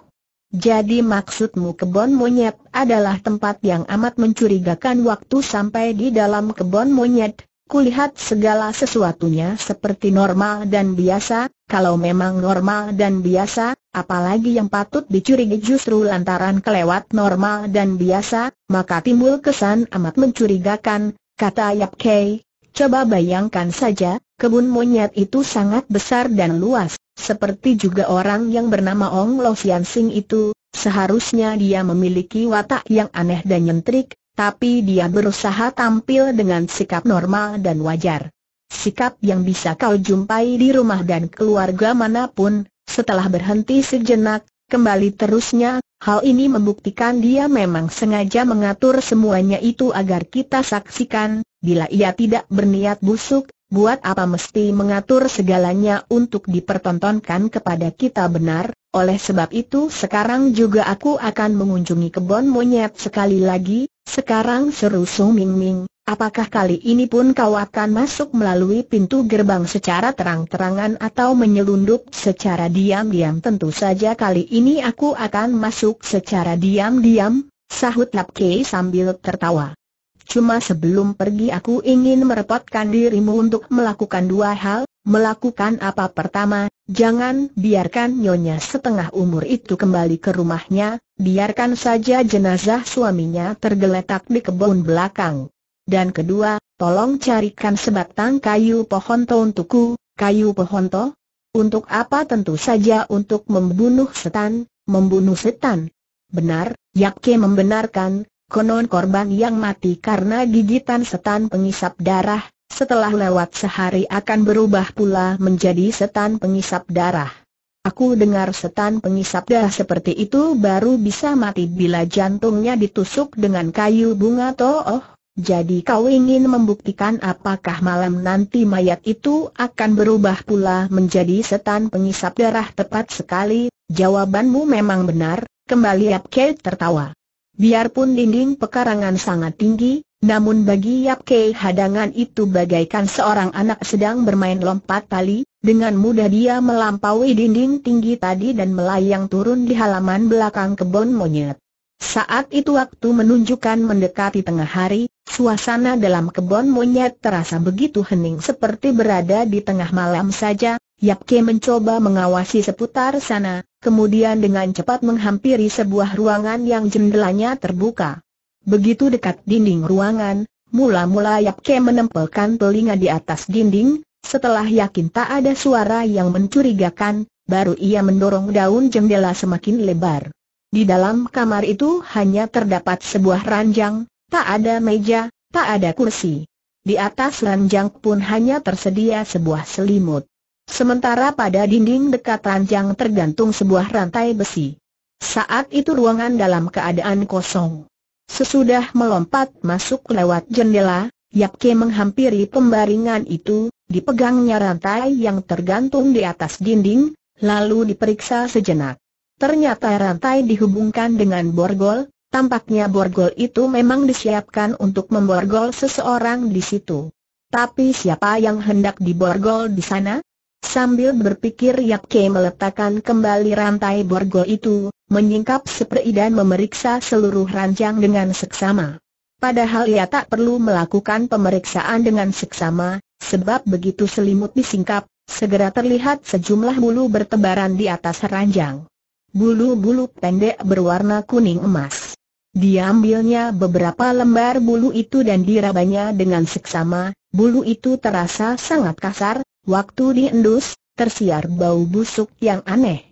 Jadi maksudmu kebun monyet adalah tempat yang amat mencurigakan waktu sampai di dalam kebun monyet, Kulihat segala sesuatunya seperti normal dan biasa, kalau memang normal dan biasa, apalagi yang patut dicurigai justru lantaran kelewat normal dan biasa, maka timbul kesan amat mencurigakan, kata Yap Kei. Coba bayangkan saja, kebun monyet itu sangat besar dan luas, seperti juga orang yang bernama Ong Lo Sian Sing itu, seharusnya dia memiliki watak yang aneh dan nyentrik, tapi dia berusaha tampil dengan sikap normal dan wajar. Sikap yang bisa kau jumpai di rumah dan keluarga mana pun, setelah berhenti sejenak, kembali terusnya, hal ini membuktikan dia memang sengaja mengatur semuanya itu agar kita saksikan, bila ia tidak berniat busuk, buat apa mesti mengatur segalanya untuk dipertontonkan kepada kita benar, oleh sebab itu sekarang juga aku akan mengunjungi kebun monyet sekali lagi, sekarang seru Sung Ming Ming, apakah kali ini pun kau akan masuk melalui pintu gerbang secara terang-terangan atau menyelundup secara diam-diam? Tentu saja kali ini aku akan masuk secara diam-diam, sahut Lap Kei sambil tertawa. Cuma sebelum pergi aku ingin merepotkan dirimu untuk melakukan dua hal, Melakukan apa pertama, jangan biarkan nyonya setengah umur itu kembali ke rumahnya, biarkan saja jenazah suaminya tergeletak di kebun belakang. Dan kedua, tolong carikan sebatang kayu pohon untukku, kayu pohon to? Untuk apa tentu saja untuk membunuh setan, membunuh setan. Benar, Yakke membenarkan, konon korban yang mati karena gigitan setan pengisap darah, setelah lewat sehari akan berubah pula menjadi setan pengisap darah. Aku dengar setan pengisap darah seperti itu baru bisa mati bila jantungnya ditusuk dengan kayu bunga toh. Oh, jadi kau ingin membuktikan apakah malam nanti mayat itu akan berubah pula menjadi setan pengisap darah tepat sekali, jawabanmu memang benar, kembali Apke tertawa. Biarpun dinding pekarangan sangat tinggi, namun bagi Yap Kei hadangan itu bagaikan seorang anak sedang bermain lompat tali, dengan mudah dia melampaui dinding tinggi tadi dan melayang turun di halaman belakang kebun monyet. Saat itu waktu menunjukkan mendekati tengah hari, suasana dalam kebun monyet terasa begitu hening seperti berada di tengah malam saja, Yap Kei mencoba mengawasi seputar sana, kemudian dengan cepat menghampiri sebuah ruangan yang jendelanya terbuka. Begitu dekat dinding ruangan, mula-mula Yap Ke menempelkan telinga di atas dinding, setelah yakin tak ada suara yang mencurigakan, baru ia mendorong daun jendela semakin lebar. Di dalam kamar itu hanya terdapat sebuah ranjang, tak ada meja, tak ada kursi. Di atas ranjang pun hanya tersedia sebuah selimut. Sementara pada dinding dekat ranjang tergantung sebuah rantai besi. Saat itu ruangan dalam keadaan kosong. Sesudah melompat masuk lewat jendela, Yap Ke menghampiri pembaringan itu, dipegangnya rantai yang tergantung di atas dinding, lalu diperiksa sejenak. Ternyata rantai dihubungkan dengan borgol, tampaknya borgol itu memang disiapkan untuk memborgol seseorang di situ. Tapi siapa yang hendak diborgol di sana? Sambil berpikir Yap Ke meletakkan kembali rantai borgol itu, menyingkap seprei dan memeriksa seluruh ranjang dengan seksama. Padahal ia tak perlu melakukan pemeriksaan dengan seksama, sebab begitu selimut disingkap, segera terlihat sejumlah bulu bertebaran di atas ranjang. Bulu-bulu pendek berwarna kuning emas. Diambilnya beberapa lembar bulu itu dan dirabanya dengan seksama, bulu itu terasa sangat kasar, waktu diendus, tersiar bau busuk yang aneh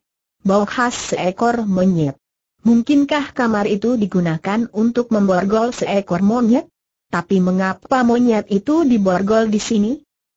bau khas seekor monyet. Mungkinkah kamar itu digunakan untuk memborgol seekor monyet? Tapi mengapa monyet itu diborgol di sini?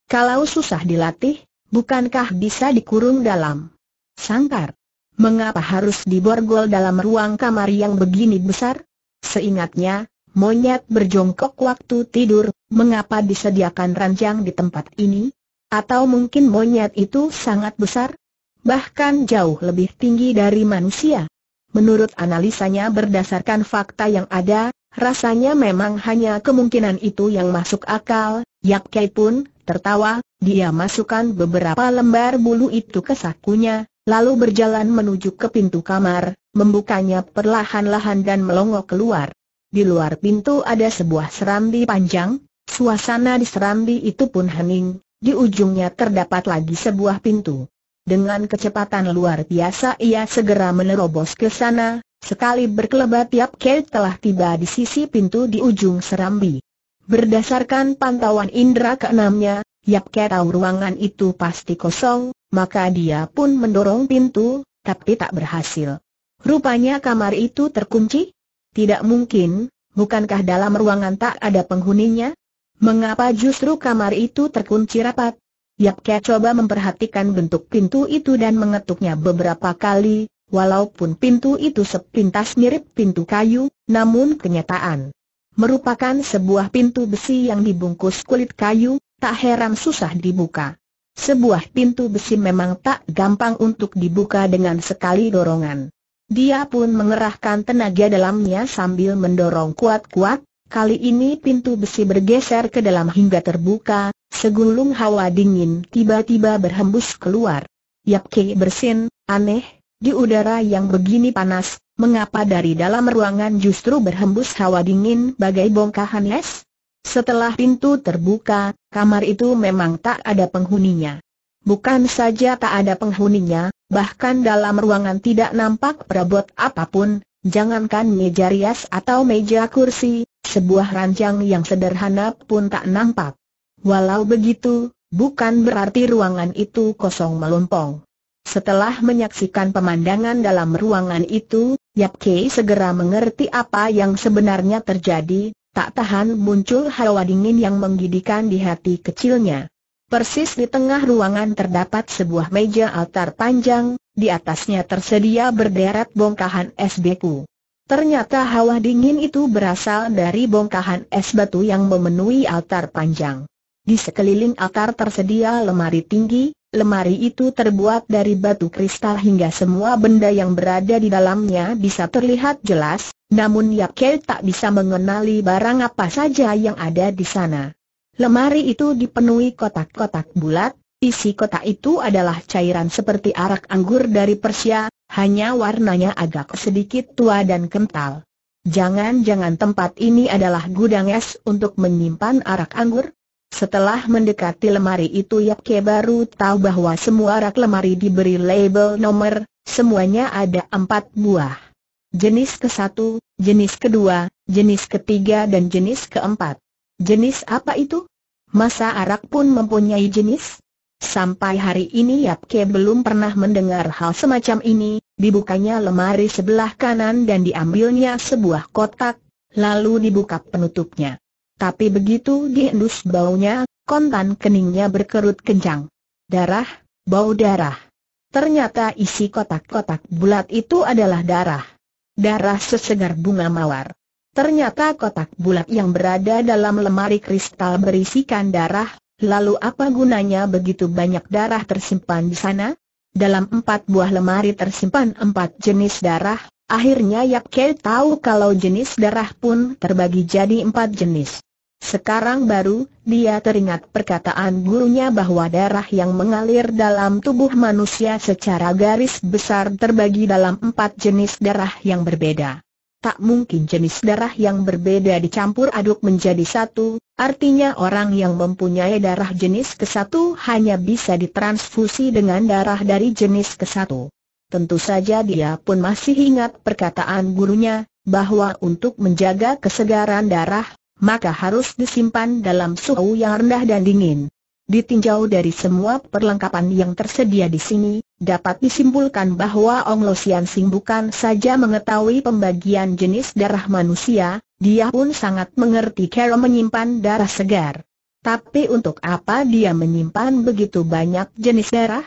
Kalau susah dilatih, bukankah bisa dikurung dalam sangkar? Mengapa harus diborgol dalam ruang kamar yang begini besar? Seingatnya, monyet berjongkok waktu tidur, mengapa disediakan ranjang di tempat ini? Atau mungkin monyet itu sangat besar? bahkan jauh lebih tinggi dari manusia. Menurut analisanya berdasarkan fakta yang ada, rasanya memang hanya kemungkinan itu yang masuk akal, Yak Kai pun, tertawa, dia masukkan beberapa lembar bulu itu ke sakunya, lalu berjalan menuju ke pintu kamar, membukanya perlahan-lahan dan melongok keluar. Di luar pintu ada sebuah serambi panjang, suasana di serambi itu pun hening, di ujungnya terdapat lagi sebuah pintu. Dengan kecepatan luar biasa ia segera menerobos ke sana, sekali berkelebat Yap Kei telah tiba di sisi pintu di ujung serambi. Berdasarkan pantauan indera keenamnya, Yap Kei tahu ruangan itu pasti kosong, maka dia pun mendorong pintu, tapi tak berhasil. Rupanya kamar itu terkunci? Tidak mungkin, bukankah dalam ruangan tak ada penghuninya? Mengapa justru kamar itu terkunci rapat? Yap Kek coba memperhatikan bentuk pintu itu dan mengetuknya beberapa kali, walaupun pintu itu sepintas mirip pintu kayu, namun kenyataan merupakan sebuah pintu besi yang dibungkus kulit kayu, tak heran susah dibuka. Sebuah pintu besi memang tak gampang untuk dibuka dengan sekali dorongan. Dia pun mengerahkan tenaga dalamnya sambil mendorong kuat-kuat, Kali ini pintu besi bergeser ke dalam hingga terbuka, segulung hawa dingin tiba-tiba berhembus keluar. Yap Kei bersin, aneh, di udara yang begini panas, mengapa dari dalam ruangan justru berhembus hawa dingin bagai bongkahan es? Setelah pintu terbuka, kamar itu memang tak ada penghuninya. Bukan saja tak ada penghuninya, bahkan dalam ruangan tidak nampak perabot apa pun, jangankan meja rias atau meja kursi, sebuah ranjang yang sederhana pun tak nampak. Walau begitu, bukan berarti ruangan itu kosong melompong. Setelah menyaksikan pemandangan dalam ruangan itu, Yap Kei segera mengerti apa yang sebenarnya terjadi, tak tahan muncul hawa dingin yang menggigitkan di hati kecilnya. Persis di tengah ruangan terdapat sebuah meja altar panjang, di atasnya tersedia berderet bongkahan es beku. Ternyata hawa dingin itu berasal dari bongkahan es batu yang memenuhi altar panjang. Di sekeliling altar tersedia lemari tinggi, lemari itu terbuat dari batu kristal hingga semua benda yang berada di dalamnya bisa terlihat jelas, namun Yakel tak bisa mengenali barang apa saja yang ada di sana. Lemari itu dipenuhi kotak-kotak bulat, isi kotak itu adalah cairan seperti arak anggur dari Persia, hanya warnanya agak sedikit tua dan kental. Jangan-jangan tempat ini adalah gudang es untuk menyimpan arak anggur? Setelah mendekati lemari itu Yapke baru tahu bahwa semua rak lemari diberi label nomor, semuanya ada empat buah. Jenis ke satu, jenis kedua, jenis ketiga dan jenis keempat. Jenis apa itu? Masa arak pun mempunyai jenis? Sampai hari ini Yapke belum pernah mendengar hal semacam ini, dibukanya lemari sebelah kanan dan diambilnya sebuah kotak, lalu dibuka penutupnya. Tapi begitu diendus baunya, kontan keningnya berkerut kencang. Darah, bau darah. Ternyata isi kotak-kotak bulat itu adalah darah. Darah sesegar bunga mawar. Ternyata kotak bulat yang berada dalam lemari kristal berisikan darah, lalu apa gunanya begitu banyak darah tersimpan di sana? Dalam empat buah lemari tersimpan empat jenis darah, akhirnya Yap Kei tahu kalau jenis darah pun terbagi jadi empat jenis. Sekarang baru, dia teringat perkataan gurunya bahwa darah yang mengalir dalam tubuh manusia secara garis besar terbagi dalam empat jenis darah yang berbeda. Tak mungkin jenis darah yang berbeda dicampur aduk menjadi satu, artinya orang yang mempunyai darah jenis ke satu hanya bisa ditransfusi dengan darah dari jenis ke satu. Tentu saja dia pun masih ingat perkataan gurunya, bahwa untuk menjaga kesegaran darah, maka harus disimpan dalam suhu yang rendah dan dingin. Ditinjau dari semua perlengkapan yang tersedia di sini, dapat disimpulkan bahwa Ong Lo Sian Sing bukan saja mengetahui pembagian jenis darah manusia, dia pun sangat mengerti cara menyimpan darah segar. Tapi untuk apa dia menyimpan begitu banyak jenis darah?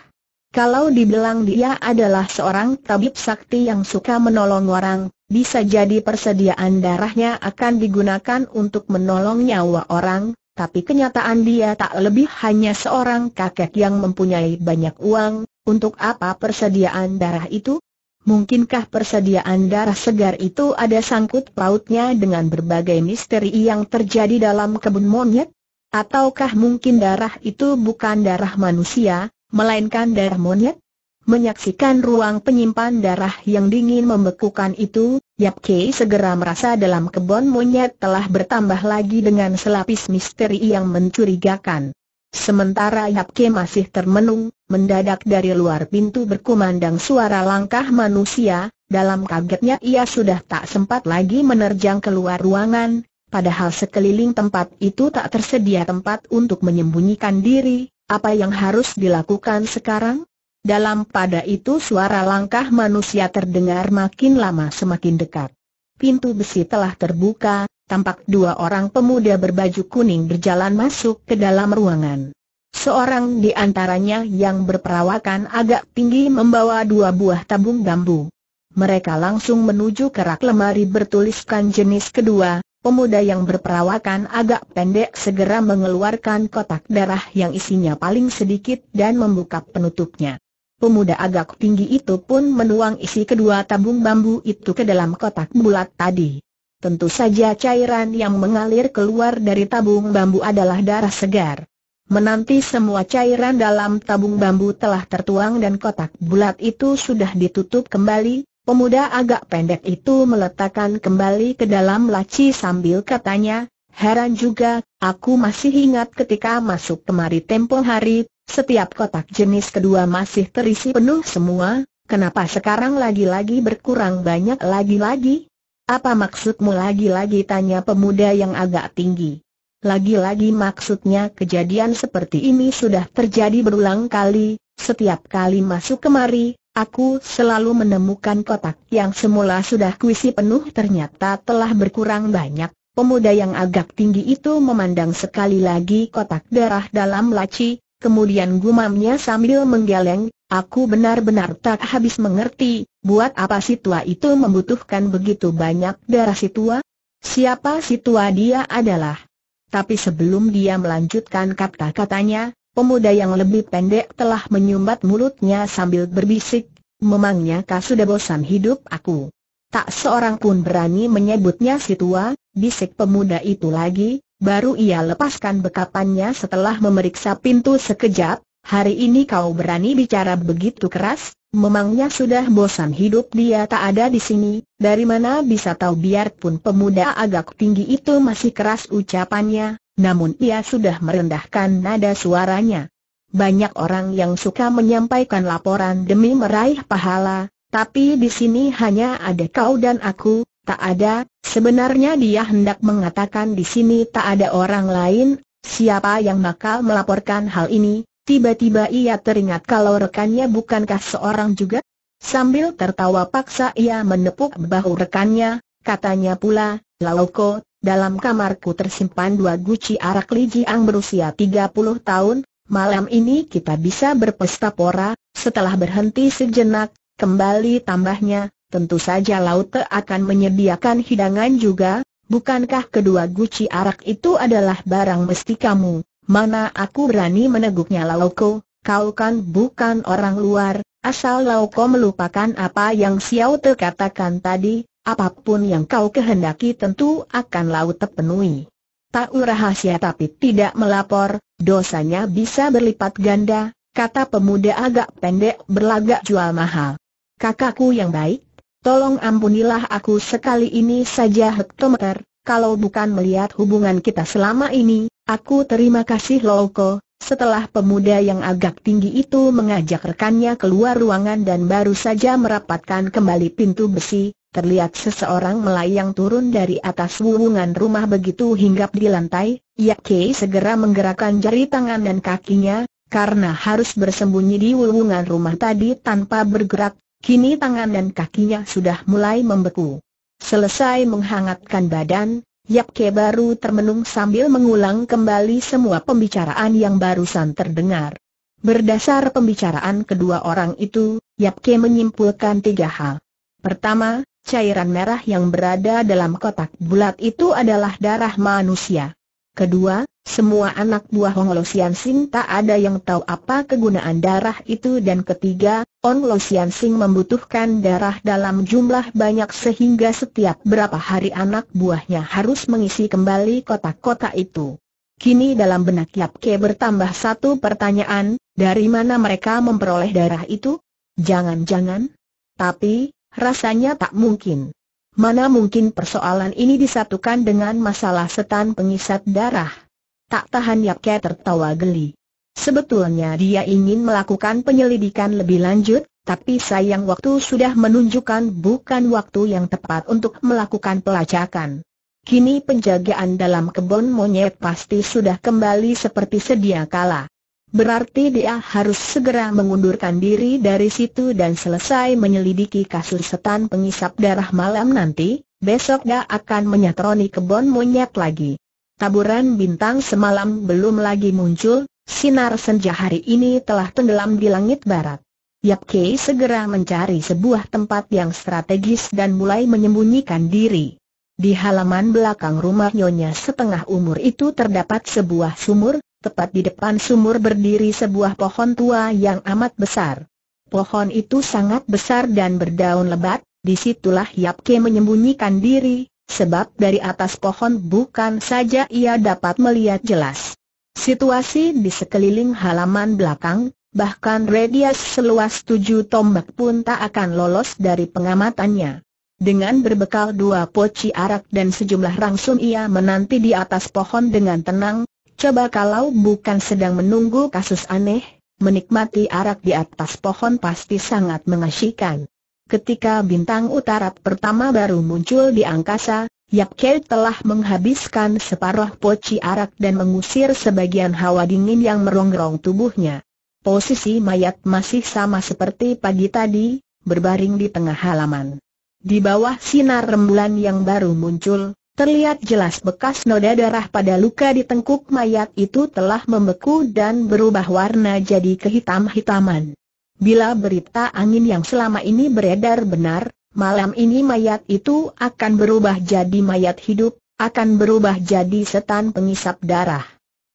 Kalau dibilang dia adalah seorang tabib sakti yang suka menolong orang, bisa jadi persediaan darahnya akan digunakan untuk menolong nyawa orang, tapi kenyataan dia tak lebih hanya seorang kakek yang mempunyai banyak uang, untuk apa persediaan darah itu? Mungkinkah persediaan darah segar itu ada sangkut pautnya dengan berbagai misteri yang terjadi dalam kebun monyet? Ataukah mungkin darah itu bukan darah manusia, melainkan darah monyet? Menyaksikan ruang penyimpan darah yang dingin membekukan itu, Yap Kei segera merasa dalam kebun monyet telah bertambah lagi dengan selapis misteri yang mencurigakan. Sementara Yap Kei masih termenung, mendadak dari luar pintu berkumandang suara langkah manusia, dalam kagetnya ia sudah tak sempat lagi menerjang keluar ruangan, padahal sekeliling tempat itu tak tersedia tempat untuk menyembunyikan diri, apa yang harus dilakukan sekarang? Dalam pada itu suara langkah manusia terdengar makin lama semakin dekat. Pintu besi telah terbuka, tampak dua orang pemuda berbaju kuning berjalan masuk ke dalam ruangan. Seorang di antaranya yang berperawakan agak tinggi membawa dua buah tabung bambu. Mereka langsung menuju ke rak lemari bertuliskan jenis kedua, Pemuda yang berperawakan agak pendek segera mengeluarkan kotak darah yang isinya paling sedikit dan membuka penutupnya. Pemuda agak tinggi itu pun menuang isi kedua tabung bambu itu ke dalam kotak bulat tadi. Tentu saja cairan yang mengalir keluar dari tabung bambu adalah darah segar. Menanti semua cairan dalam tabung bambu telah tertuang dan kotak bulat itu sudah ditutup kembali, Pemuda agak pendek itu meletakkan kembali ke dalam laci sambil katanya, heran juga, aku masih ingat ketika masuk kemari tempo hari, setiap kotak jenis kedua masih terisi penuh semua, kenapa sekarang lagi-lagi berkurang banyak lagi-lagi? Apa maksudmu lagi-lagi tanya pemuda yang agak tinggi. Lagi-lagi maksudnya kejadian seperti ini sudah terjadi berulang kali, setiap kali masuk kemari, Aku selalu menemukan kotak yang semula sudah kuisi penuh ternyata telah berkurang banyak. Pemuda yang agak tinggi itu memandang sekali lagi kotak darah dalam laci, kemudian gumamnya sambil menggeleng, aku benar-benar tak habis mengerti, buat apa si tua itu membutuhkan begitu banyak darah si tua? Siapa si tua dia adalah? Tapi sebelum dia melanjutkan kata-katanya, Pemuda yang lebih pendek telah menyumbat mulutnya sambil berbisik, memangnya kau sudah bosan hidup aku? Tak seorang pun berani menyebutnya si tua, bisik pemuda itu lagi, baru ia lepaskan bekapannya setelah memeriksa pintu sekejap, hari ini kau berani bicara begitu keras, memangnya sudah bosan hidup dia tak ada di sini, dari mana bisa tahu biarpun pemuda agak tinggi itu masih keras ucapannya, namun ia sudah merendahkan nada suaranya. Banyak orang yang suka menyampaikan laporan demi meraih pahala, tapi di sini hanya ada kau dan aku, tak ada Sebenarnya dia hendak mengatakan di sini tak ada orang lain, siapa yang bakal melaporkan hal ini, tiba-tiba ia teringat kalau rekannya bukankah seorang juga? Sambil tertawa paksa ia menepuk bahu rekannya, katanya pula, Lauko, dalam kamarku tersimpan dua guci arak Lijiang berusia 30 tahun, malam ini kita bisa berpesta pora, setelah berhenti sejenak, kembali tambahnya, tentu saja Laute akan menyediakan hidangan juga, bukankah kedua guci arak itu adalah barang mesti kamu, mana aku berani meneguknya Lauko, kau kan bukan orang luar, asal Lauko melupakan apa yang Xiao Te katakan tadi, apa pun yang kau kehendaki tentu akan Laute penuhi. Tahu rahasia tapi tidak melapor, dosanya bisa berlipat ganda, kata pemuda agak pendek berlagak jual mahal. Kakakku yang baik, Tolong ampunilah aku sekali ini saja hektometer, kalau bukan melihat hubungan kita selama ini, aku terima kasih Loko. Setelah pemuda yang agak tinggi itu mengajak rekannya keluar ruangan dan baru saja merapatkan kembali pintu besi, terlihat seseorang melayang turun dari atas wuwungan rumah begitu hinggap di lantai, Yake segera menggerakkan jari tangan dan kakinya, karena harus bersembunyi di wuwungan rumah tadi tanpa bergerak, Kini tangan dan kakinya sudah mulai membeku. Selesai menghangatkan badan, Yap Ke baru termenung sambil mengulang kembali semua pembicaraan yang barusan terdengar. Berdasar pembicaraan kedua orang itu, Yap Ke menyimpulkan tiga hal. Pertama, cairan merah yang berada dalam kotak bulat itu adalah darah manusia. Kedua, semua anak buah Hong Lo Sian Sing tak ada yang tahu apa kegunaan darah itu dan ketiga, Hong Lo Sian Sing membutuhkan darah dalam jumlah banyak sehingga setiap berapa hari anak buahnya harus mengisi kembali kotak-kotak itu. Kini dalam benak Yap Ke bertambah satu pertanyaan, dari mana mereka memperoleh darah itu? Jangan-jangan? Tapi, rasanya tak mungkin. Mana mungkin persoalan ini disatukan dengan masalah setan pengisap darah? Tak tahan Yapke tertawa geli. Sebetulnya dia ingin melakukan penyelidikan lebih lanjut, tapi sayang waktu sudah menunjukkan bukan waktu yang tepat untuk melakukan pelacakan. Kini penjagaan dalam kebun monyet pasti sudah kembali seperti sedia kala. Berarti dia harus segera mengundurkan diri dari situ dan selesai menyelidiki kasus setan pengisap darah malam nanti, besok dia akan menyatroni kebun monyet lagi. Taburan bintang semalam belum lagi muncul, sinar senja hari ini telah tenggelam di langit barat. Yap Kei segera mencari sebuah tempat yang strategis dan mulai menyembunyikan diri. Di halaman belakang rumah nyonya setengah umur itu terdapat sebuah sumur, tepat di depan sumur berdiri sebuah pohon tua yang amat besar. Pohon itu sangat besar dan berdaun lebat, di situlah Yap Kei menyembunyikan diri, sebab dari atas pohon bukan saja ia dapat melihat jelas. Situasi di sekeliling halaman belakang, bahkan radius seluas tujuh tombak pun tak akan lolos dari pengamatannya. Dengan berbekal dua poci arak dan sejumlah rangsum ia menanti di atas pohon dengan tenang, coba kalau bukan sedang menunggu kasus aneh, menikmati arak di atas pohon pasti sangat mengasyikan. Ketika bintang utara pertama baru muncul di angkasa, Yap Kei telah menghabiskan separuh poci arak dan mengusir sebagian hawa dingin yang merongrong tubuhnya. Posisi mayat masih sama seperti pagi tadi, berbaring di tengah halaman. Di bawah sinar rembulan yang baru muncul, terlihat jelas bekas noda darah pada luka di tengkuk mayat itu telah membeku dan berubah warna jadi kehitam-hitaman. Bila berita angin yang selama ini beredar benar, malam ini mayat itu akan berubah jadi mayat hidup, akan berubah jadi setan pengisap darah.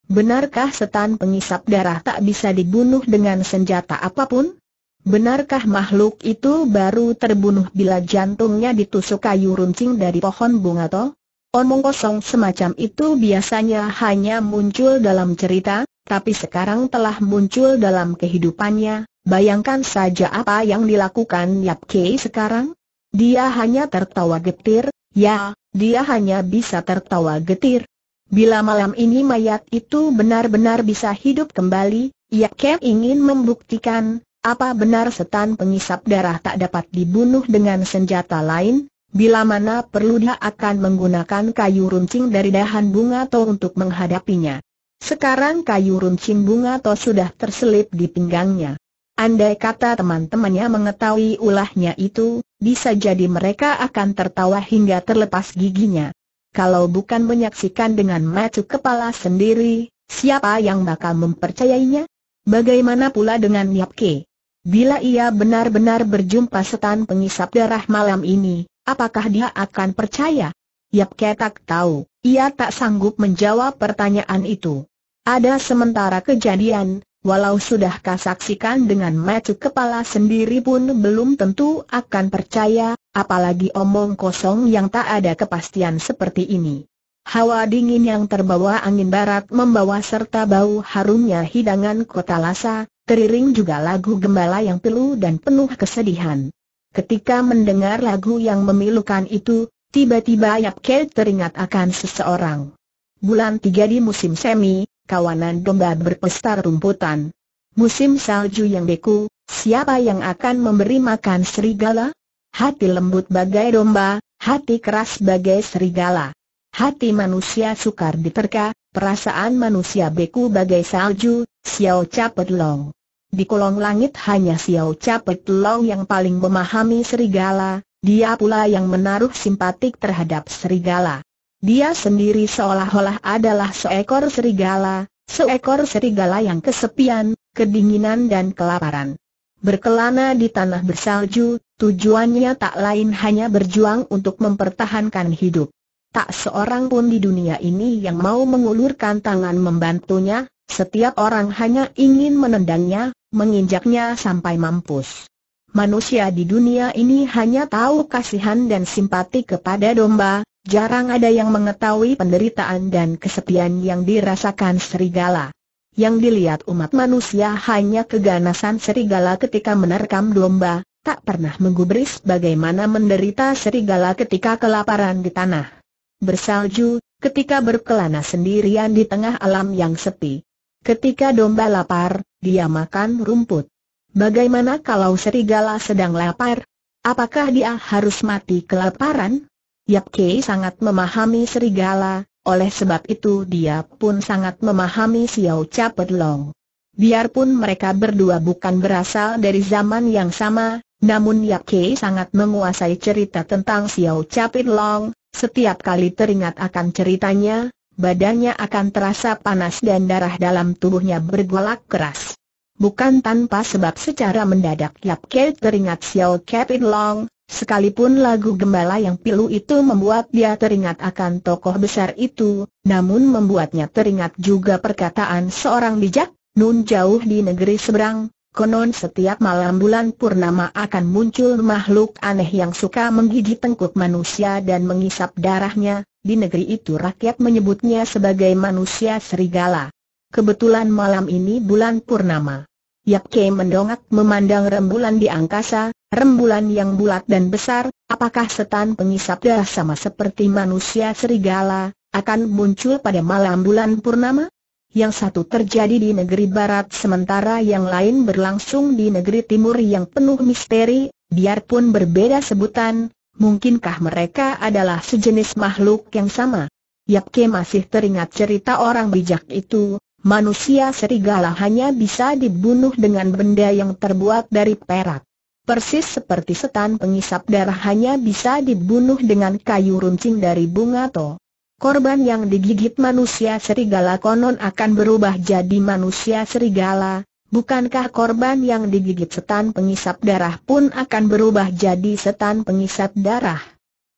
Benarkah setan pengisap darah tak bisa dibunuh dengan senjata apa pun? Benarkah makhluk itu baru terbunuh bila jantungnya ditusuk kayu runcing dari pohon bunga toh? Omong kosong semacam itu biasanya hanya muncul dalam cerita, tapi sekarang telah muncul dalam kehidupannya, Bayangkan saja apa yang dilakukan Yap Kei sekarang. Dia hanya tertawa getir, ya, dia hanya bisa tertawa getir. Bila malam ini mayat itu benar-benar bisa hidup kembali, Yap Kei ingin membuktikan, apa benar setan pengisap darah tak dapat dibunuh dengan senjata lain, Bila mana perlu dia akan menggunakan kayu runcing dari dahan bunga atau untuk menghadapinya. Sekarang kayu runcing bunga atau sudah terselip di pinggangnya. Andai kata teman-temannya mengetahui ulahnya itu, bisa jadi mereka akan tertawa hingga terlepas giginya. Kalau bukan menyaksikan dengan mata kepala sendiri, siapa yang bakal mempercayainya? Bagaimana pula dengan Yapke? Bila ia benar-benar berjumpa setan pengisap darah malam ini, apakah dia akan percaya? Yapke tak tahu, ia tak sanggup menjawab pertanyaan itu. Ada sementara kejadian, walau sudah kasaksikan dengan mata kepala sendiri pun belum tentu akan percaya, apalagi omong kosong yang tak ada kepastian seperti ini. Hawa dingin yang terbawa angin barat membawa serta bau harumnya hidangan kota Lasa, teriring juga lagu gembala yang pilu dan penuh kesedihan. Ketika mendengar lagu yang memilukan itu, tiba-tiba Yap Ke teringat akan seseorang. Bulan tiga di musim semi, kawanan domba berpesta rumputan. Musim salju yang beku, siapa yang akan memberi makan serigala? Hati lembut bagai domba, hati keras bagai serigala. Hati manusia sukar diterka, perasaan manusia beku bagai salju, Xiao Capet Long. Di kolong langit hanya Xiao Capet Long yang paling memahami serigala, dia pula yang menaruh simpatik terhadap serigala. Dia sendiri seolah-olah adalah seekor serigala, seekor serigala yang kesepian, kedinginan dan kelaparan. Berkelana di tanah bersalju, tujuannya tak lain hanya berjuang untuk mempertahankan hidup. Tak seorang pun di dunia ini yang mau mengulurkan tangan membantunya, setiap orang hanya ingin menendangnya, menginjaknya sampai mampus. Manusia di dunia ini hanya tahu kasihan dan simpati kepada domba, Jarang ada yang mengetahui penderitaan dan kesepian yang dirasakan serigala. Yang dilihat umat manusia hanya keganasan serigala ketika menerkam domba, tak pernah menggubris bagaimana menderita serigala ketika kelaparan di tanah. Bersalju, ketika berkelana sendirian di tengah alam yang sepi. Ketika domba lapar, dia makan rumput. Bagaimana kalau serigala sedang lapar? Apakah dia harus mati kelaparan? Yap Kei sangat memahami serigala, oleh sebab itu dia pun sangat memahami Xiao Capet Long. Biarpun mereka berdua bukan berasal dari zaman yang sama, namun Yap Kei sangat menguasai cerita tentang Xiao Capit Long, setiap kali teringat akan ceritanya, badannya akan terasa panas dan darah dalam tubuhnya bergolak keras. Bukan tanpa sebab secara mendadak Yap Kei teringat Xiao Capit Long, Sekalipun lagu gembala yang pilu itu membuat dia teringat akan tokoh besar itu, namun membuatnya teringat juga perkataan seorang bijak, nun jauh di negeri seberang, konon setiap malam bulan purnama akan muncul makhluk aneh yang suka menggigit tengkuk manusia dan mengisap darahnya, di negeri itu rakyat menyebutnya sebagai manusia serigala. Kebetulan malam ini bulan purnama. Yap Kei mendongak memandang rembulan di angkasa, rembulan yang bulat dan besar, apakah setan pengisap dah sama seperti manusia serigala, akan muncul pada malam bulan purnama? Yang satu terjadi di negeri barat sementara yang lain berlangsung di negeri timur yang penuh misteri, biarpun berbeda sebutan, mungkinkah mereka adalah sejenis makhluk yang sama? Yap Kei masih teringat cerita orang bijak itu, manusia serigala hanya bisa dibunuh dengan benda yang terbuat dari perak. Persis seperti setan pengisap darah hanya bisa dibunuh dengan kayu runcing dari bunga to. Korban yang digigit manusia serigala konon akan berubah jadi manusia serigala, bukankah korban yang digigit setan pengisap darah pun akan berubah jadi setan pengisap darah?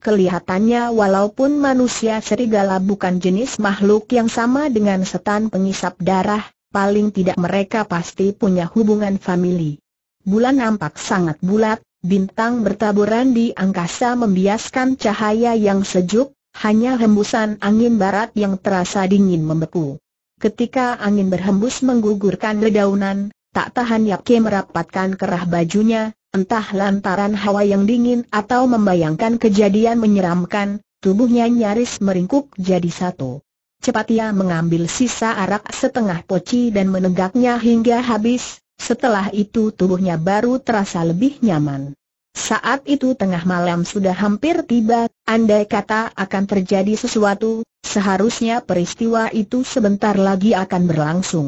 Kelihatannya walaupun manusia serigala bukan jenis makhluk yang sama dengan setan pengisap darah, paling tidak mereka pasti punya hubungan famili. Bulan nampak sangat bulat, bintang bertaburan di angkasa membiaskan cahaya yang sejuk, hanya hembusan angin barat yang terasa dingin membeku. Ketika angin berhembus menggugurkan dedaunan, tak tahan Yapke merapatkan kerah bajunya, Entah lantaran hawa yang dingin atau membayangkan kejadian menyeramkan, tubuhnya nyaris meringkuk jadi satu. Cepat ia mengambil sisa arak setengah poci dan menegaknya hingga habis, setelah itu tubuhnya baru terasa lebih nyaman. Saat itu tengah malam sudah hampir tiba, andai kata akan terjadi sesuatu, seharusnya peristiwa itu sebentar lagi akan berlangsung.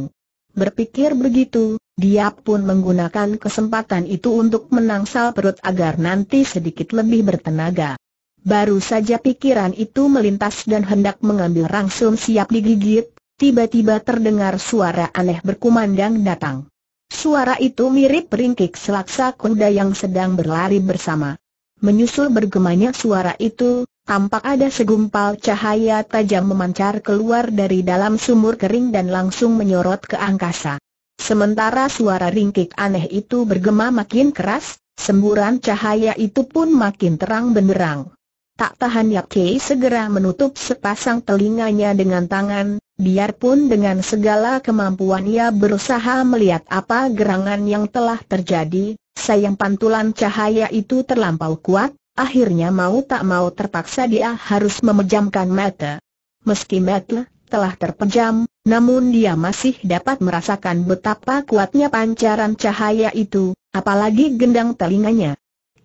Berpikir begitu, dia pun menggunakan kesempatan itu untuk menangsal perut agar nanti sedikit lebih bertenaga. Baru saja pikiran itu melintas dan hendak mengambil rangsum siap digigit, tiba-tiba terdengar suara aneh berkumandang datang. Suara itu mirip peringkik selaksa kuda yang sedang berlari bersama. Menyusul bergemanya suara itu, tampak ada segumpal cahaya tajam memancar keluar dari dalam sumur kering dan langsung menyorot ke angkasa. Sementara suara ringkik aneh itu bergema makin keras, semburan cahaya itu pun makin terang benderang. Tak tahan Yap Kei segera menutup sepasang telinganya dengan tangan, biarpun dengan segala kemampuan ia berusaha melihat apa gerangan yang telah terjadi, sayang pantulan cahaya itu terlampau kuat, akhirnya mau tak mau terpaksa dia harus memejamkan mata. Meski mata telah terpejam, namun dia masih dapat merasakan betapa kuatnya pancaran cahaya itu, apalagi gendang telinganya.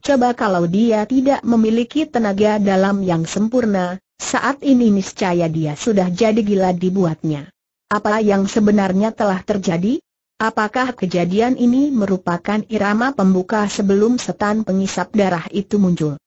Coba kalau dia tidak memiliki tenaga dalam yang sempurna, saat ini niscaya dia sudah jadi gila dibuatnya. Apa yang sebenarnya telah terjadi? Apakah kejadian ini merupakan irama pembuka sebelum setan pengisap darah itu muncul?